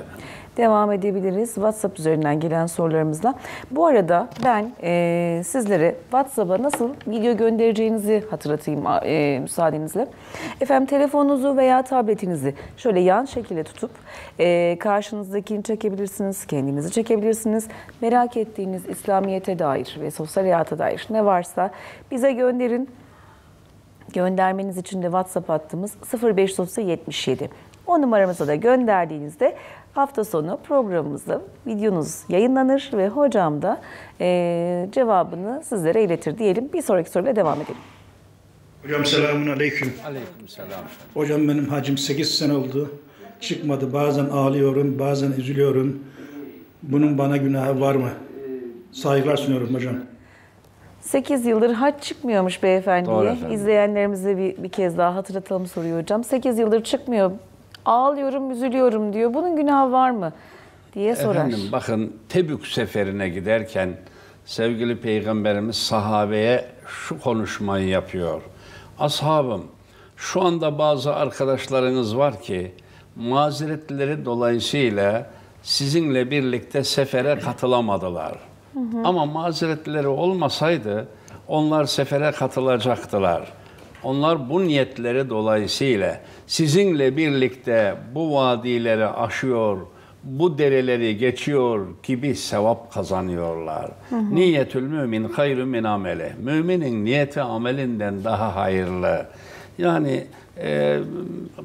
devam edebiliriz. WhatsApp üzerinden gelen sorularımızla. Bu arada ben e, sizlere WhatsApp'a nasıl video göndereceğinizi hatırlatayım e, müsaadenizle. Efendim telefonunuzu veya tabletinizi şöyle yan şekilde tutup e, karşınızdakini çekebilirsiniz, kendinizi çekebilirsiniz. Merak ettiğiniz İslamiyet'e dair ve sosyal hayata dair ne varsa bize gönderin. Göndermeniz için de WhatsApp hattımız 0577. O numaramıza da gönderdiğinizde hafta sonu programımızda videonuz yayınlanır ve hocam da eee, cevabını sizlere iletir diyelim. Bir sonraki soruyla devam edelim. Hocam selamun aleyküm. Aleyküm selam. Hocam benim hacim 8 sene oldu. Çıkmadı. Bazen ağlıyorum, bazen üzülüyorum. Bunun bana günahı var mı? Saygılar sunuyorum hocam. 8 yıldır hac çıkmıyormuş beyefendiye. İzleyenlerimize bir, bir kez daha hatırlatalım soruyu hocam. 8 yıldır çıkmıyor. Ağlıyorum, üzülüyorum diyor. Bunun günahı var mı? diye sorar. Efendim bakın Tebük seferine giderken sevgili peygamberimiz sahabeye şu konuşmayı yapıyor. Ashabım şu anda bazı arkadaşlarınız var ki mazeretleri dolayısıyla sizinle birlikte sefere katılamadılar. Hı hı. Ama mazeretleri olmasaydı onlar sefere katılacaktılar. Onlar bu niyetleri dolayısıyla sizinle birlikte bu vadileri aşıyor, bu dereleri geçiyor gibi sevap kazanıyorlar. Hı hı. Niyetül mümin hayrü min ameli. Müminin niyeti amelinden daha hayırlı. Yani e,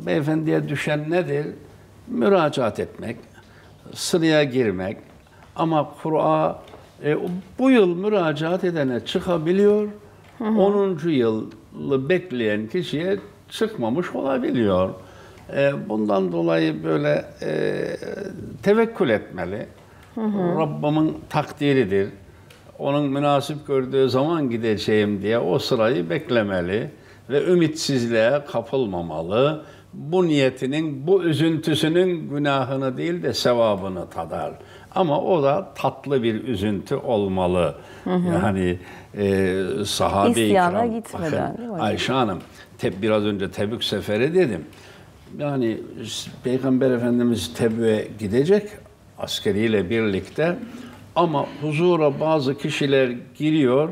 beyefendiye düşen nedir? Müracaat etmek, sıraya girmek. Ama Kur'a e, bu yıl müracaat edene çıkabiliyor. Hı hı. 10. yılı bekleyen kişiye çıkmamış olabiliyor. E, bundan dolayı böyle e, tevekkül etmeli. Rabbimin takdiridir. Onun münasip gördüğü zaman gideceğim diye o sırayı beklemeli ve ümitsizliğe kapılmamalı. Bu niyetinin, bu üzüntüsünün günahını değil de sevabını tadar. Ama o da tatlı bir üzüntü olmalı. Hı hı. Yani e, sahabe-i İsyana kiram- gitmeden, Bakın, değil mi hocam? Ayşe Hanım, te, biraz önce Tebük seferi dedim. Yani Peygamber Efendimiz Tebük'e gidecek askeriyle birlikte ama huzura bazı kişiler giriyor.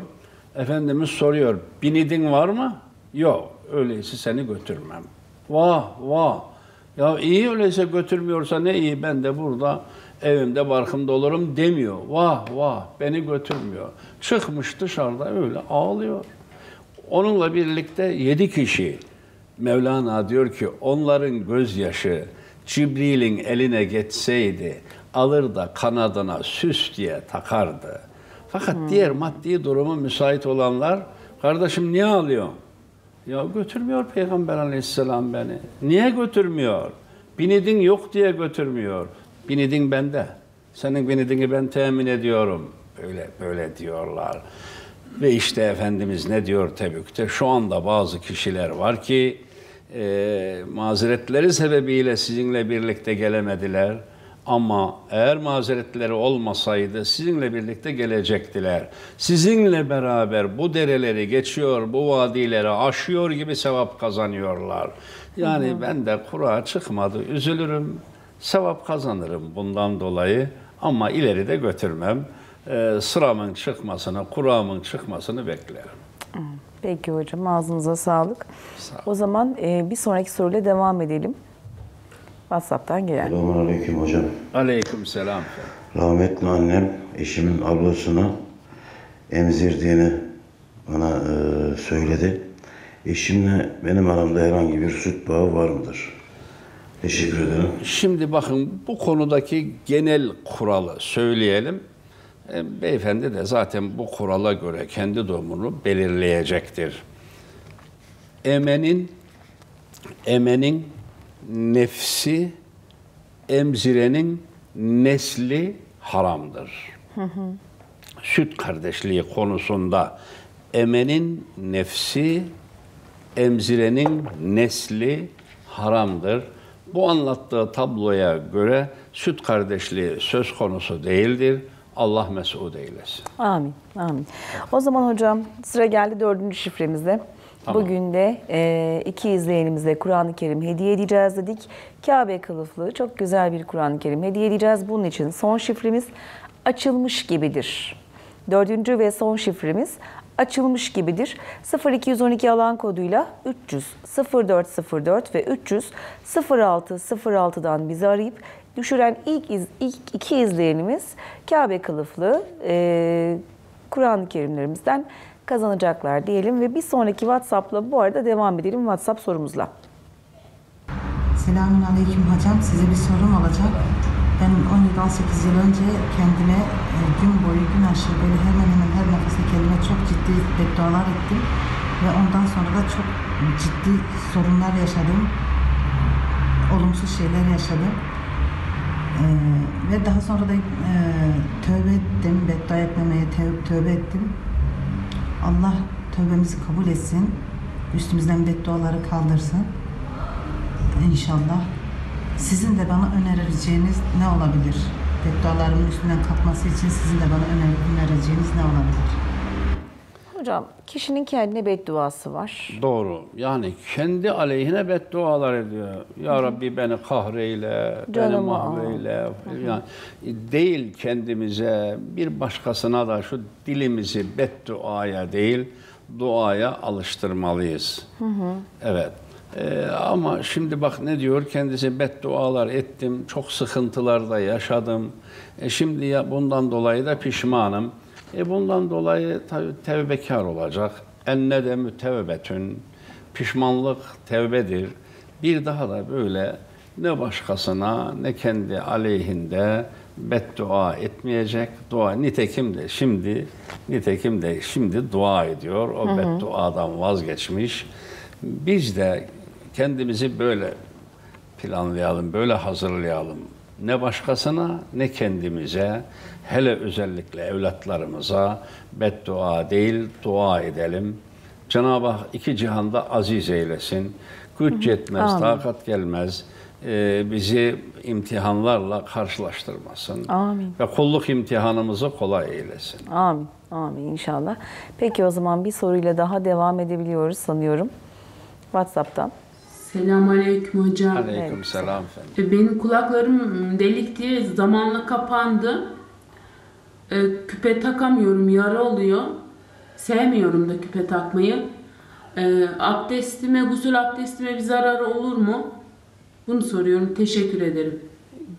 Efendimiz soruyor, binidin var mı? Yok, öyleyse seni götürmem. Vah vah. Ya iyi öyleyse götürmüyorsa ne iyi ben de burada evimde barkımda olurum demiyor. Vah vah beni götürmüyor. Çıkmış dışarıda öyle ağlıyor. Onunla birlikte yedi kişi. Mevlana diyor ki onların gözyaşı Cibril'in eline geçseydi alır da kanadına süs diye takardı. Fakat diğer maddi durumu müsait olanlar kardeşim niye ağlıyorsun? Ya götürmüyor Peygamber aleyhisselam beni. Niye götürmüyor? Binidin yok diye götürmüyor. Binidin bende. Senin binidini ben temin ediyorum. Böyle böyle diyorlar. Ve işte Efendimiz ne diyor Tebük'te? Şu anda bazı kişiler var ki e, mazeretleri sebebiyle sizinle birlikte gelemediler. Ama eğer mazeretleri olmasaydı sizinle birlikte gelecektiler. Sizinle beraber bu dereleri geçiyor, bu vadileri aşıyor gibi sevap kazanıyorlar. Yani Hı hı. ben de kura çıkmadı, üzülürüm, sevap kazanırım bundan dolayı. Ama ileride götürmem. Ee, sıramın çıkmasını, kuramın çıkmasını beklerim. Peki hocam ağzınıza sağlık. O zaman e, bir sonraki soruyla devam edelim. WhatsApp'tan gelen. Selamun Aleyküm hocam. Aleyküm selam. Rahmetli annem eşimin ablasına emzirdiğini bana e, söyledi. Eşimle benim aramda herhangi bir süt bağı var mıdır? Teşekkür ederim. Şimdi bakın bu konudaki genel kuralı söyleyelim. E, Beyefendi de zaten bu kurala göre kendi durumunu belirleyecektir. Emenin emenin nefsi emzirenin nesli haramdır. Süt kardeşliği konusunda emenin nefsi emzirenin nesli haramdır. Bu anlattığı tabloya göre süt kardeşliği söz konusu değildir. Allah mesut eylesin. Amin, amin. O zaman hocam sıra geldi dördüncü şifremize. Tamam. Bugün de e, iki izleyenimize Kur'an-ı Kerim hediye edeceğiz dedik. Kabe kılıflı çok güzel bir Kur'an-ı Kerim hediye edeceğiz. Bunun için son şifremiz açılmış gibidir. Dördüncü ve son şifremiz açılmış gibidir. 0212 alan koduyla 300 0404 ve 300 06 06'dan bizi arayıp düşüren ilk, iz, ilk iki izleyenimiz Kabe kılıflı e, Kur'an-ı Kerimlerimizden kazanacaklar diyelim ve bir sonraki WhatsApp'la bu arada devam edelim WhatsApp sorumuzla. Selamun Aleyküm hocam. Size bir sorum olacak. Ben 17-18 yıl önce kendime e, gün boyu, gün aşırı böyle hemen hemen her çok ciddi beddualar ettim. Ve ondan sonra da çok ciddi sorunlar yaşadım. Olumsuz şeyler yaşadım. Ee, ve daha sonra da e, tövbe ettim, beddua etmemeye tev- tövbe ettim. Allah tövbemizi kabul etsin. Üstümüzden bedduaları kaldırsın. İnşallah. Sizin de bana önereceğiniz ne olabilir? Beddualarımın üstünden kalkması için sizin de bana öner- önereceğiniz ne olabilir? Hocam kişinin kendine bedduası var. Doğru. Yani kendi aleyhine beddualar ediyor. Ya Rabbi beni kahreyle, beni Canımı al. mahveyle. Yani değil kendimize, bir başkasına da şu dilimizi bedduaya değil, duaya alıştırmalıyız. Hı hı. Evet. Ee, ama şimdi bak ne diyor kendisi beddualar ettim, çok sıkıntılar da yaşadım. E şimdi ya bundan dolayı da pişmanım. E bundan dolayı tabii tevbekar olacak. Enne de mütevbetün. Pişmanlık tevbedir. Bir daha da böyle ne başkasına ne kendi aleyhinde beddua etmeyecek. Dua nitekim de şimdi nitekim de şimdi dua ediyor. O Hı hı. bedduadan vazgeçmiş. Biz de kendimizi böyle planlayalım, böyle hazırlayalım. Ne başkasına ne kendimize, hele özellikle evlatlarımıza beddua değil, dua edelim. Cenab-ı Hak iki cihanda aziz eylesin. Güç yetmez, Amin. takat gelmez. Ee, bizi imtihanlarla karşılaştırmasın. Amin. Ve kulluk imtihanımızı kolay eylesin. Amin. Amin inşallah. Peki o zaman bir soruyla daha devam edebiliyoruz sanıyorum. WhatsApp'tan. Selamünaleyküm hocam. Aleyküm selam efendim. Benim kulaklarım delikti, zamanla kapandı. E, Küpe takamıyorum, yara oluyor. Sevmiyorum da küpe takmayı. E, Abdestime, gusül abdestime bir zararı olur mu? Bunu soruyorum. Teşekkür ederim.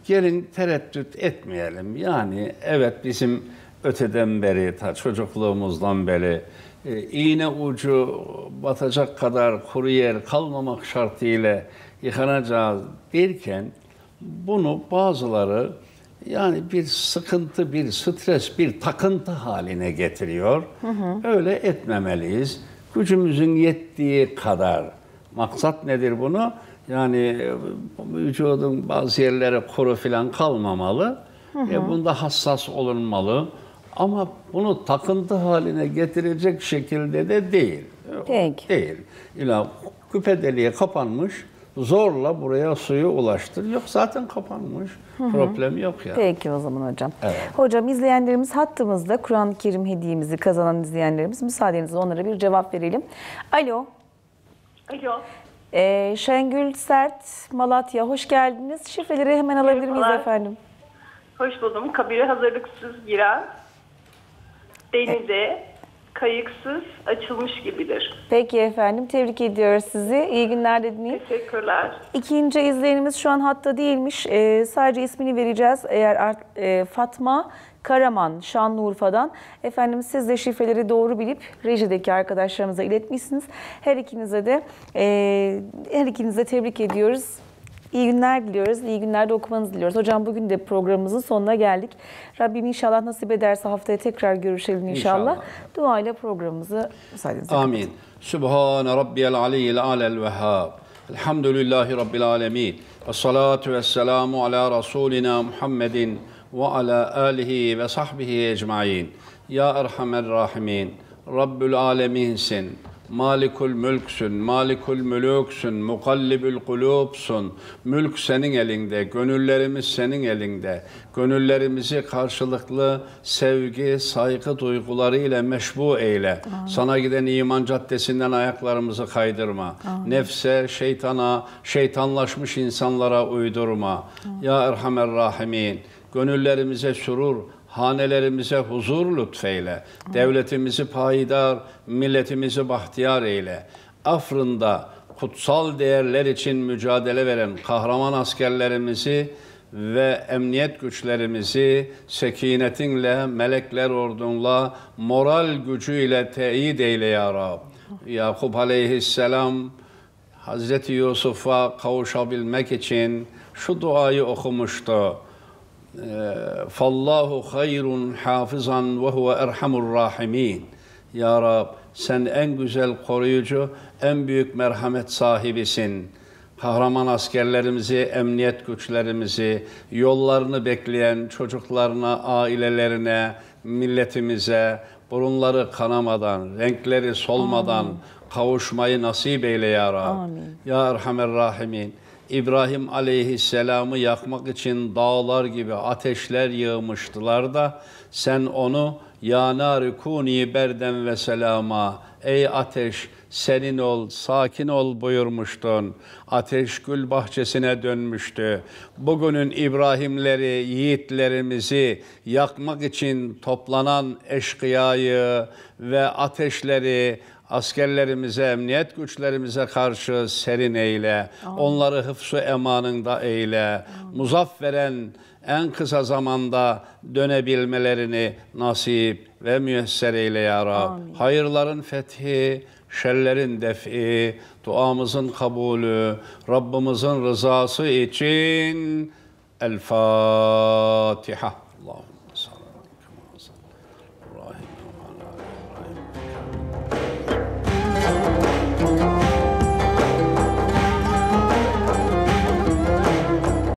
gelin tereddüt etmeyelim. Yani evet bizim öteden beri, ta çocukluğumuzdan beri iğne ucu batacak kadar kuru yer kalmamak şartıyla yıkanacağız derken bunu bazıları yani bir sıkıntı, bir stres, bir takıntı haline getiriyor. Öyle etmemeliyiz. Gücümüzün yettiği kadar. Maksat nedir bunu? Yani e, vücudun bazı yerleri kuru falan kalmamalı. Hı hı. E, bunda hassas olunmalı. Ama bunu takıntı haline getirecek şekilde de değil. Peki. Değil. İla küpe deliğe kapanmış, zorla buraya suyu ulaştır. Yok zaten kapanmış. Hı hı. Problem yok ya. Peki o zaman hocam. Evet. Hocam izleyenlerimiz hattımızda Kur'an-ı Kerim hediyemizi kazanan izleyenlerimiz müsaadenizle onlara bir cevap verelim. Alo. Alo. Ee, Şengül Sert, Malatya hoş geldiniz. Şifreleri hemen alabilir miyiz Merhabalar. efendim? Hoş buldum. Kabire hazırlıksız giren denize kayıksız açılmış gibidir. Peki efendim tebrik ediyoruz sizi. İyi günler dediniz. Teşekkürler. İkinci izleyenimiz şu an hatta değilmiş. Ee, sadece ismini vereceğiz. Eğer e, Fatma Karaman Şanlıurfa'dan. Efendim siz de şifreleri doğru bilip rejideki arkadaşlarımıza iletmişsiniz. Her ikinize de e, her ikinize tebrik ediyoruz. İyi günler diliyoruz. İyi günlerde okumanızı diliyoruz. Hocam bugün de programımızın sonuna geldik. Rabbim inşallah nasip ederse haftaya tekrar görüşelim inşallah. inşallah. Duayla programımızı müsaadenizle Amin. Sübhane Rabbiyel Aliyyil Alel Vehhab. Elhamdülillahi Rabbil Alemin. Ve salatu ve selamu ala Rasulina Muhammedin ve ala alihi ve sahbihi ecmain. Ya Erhamer Rahimin. Rabbül Aleminsin. Malikul mülksün, malikul mülüksün, mukallibül kulubsun. Mülk senin elinde, gönüllerimiz senin elinde. Gönüllerimizi karşılıklı sevgi, saygı duygularıyla meşbu eyle. Sana giden iman caddesinden ayaklarımızı kaydırma. Nefse, şeytana, şeytanlaşmış insanlara uydurma. Ya Erhamer Rahimin, gönüllerimize sürur, hanelerimize huzur lütfeyle. Devletimizi payidar, milletimizi bahtiyar eyle. Afrin'da kutsal değerler için mücadele veren kahraman askerlerimizi ve emniyet güçlerimizi sekinetinle, melekler ordunla, moral gücüyle teyit eyle ya Rab. Yakup aleyhisselam Hazreti Yusuf'a kavuşabilmek için şu duayı okumuştu. Fallahu hayrun hafizan ve huve erhamur rahimin. Ya Rab sen en güzel koruyucu, en büyük merhamet sahibisin. Kahraman askerlerimizi, emniyet güçlerimizi, yollarını bekleyen çocuklarına, ailelerine, milletimize, burunları kanamadan, renkleri solmadan kavuşmayı nasip eyle ya Rab. Amin. Ya Erhamer Rahimin. İbrahim aleyhisselamı yakmak için dağlar gibi ateşler yığmıştılar da sen onu ya nâri kûni berden ve selama ey ateş senin ol, sakin ol buyurmuştun. Ateş gül bahçesine dönmüştü. Bugünün İbrahimleri, yiğitlerimizi yakmak için toplanan eşkıyayı ve ateşleri askerlerimize, emniyet güçlerimize karşı serin eyle. Onları hıfzu emanında eyle. Muzafferen en kısa zamanda dönebilmelerini nasip ve müyesser eyle ya Rab. Hayırların fethi, şerlerin defi, duamızın kabulü, Rabbimizin rızası için El Fatiha.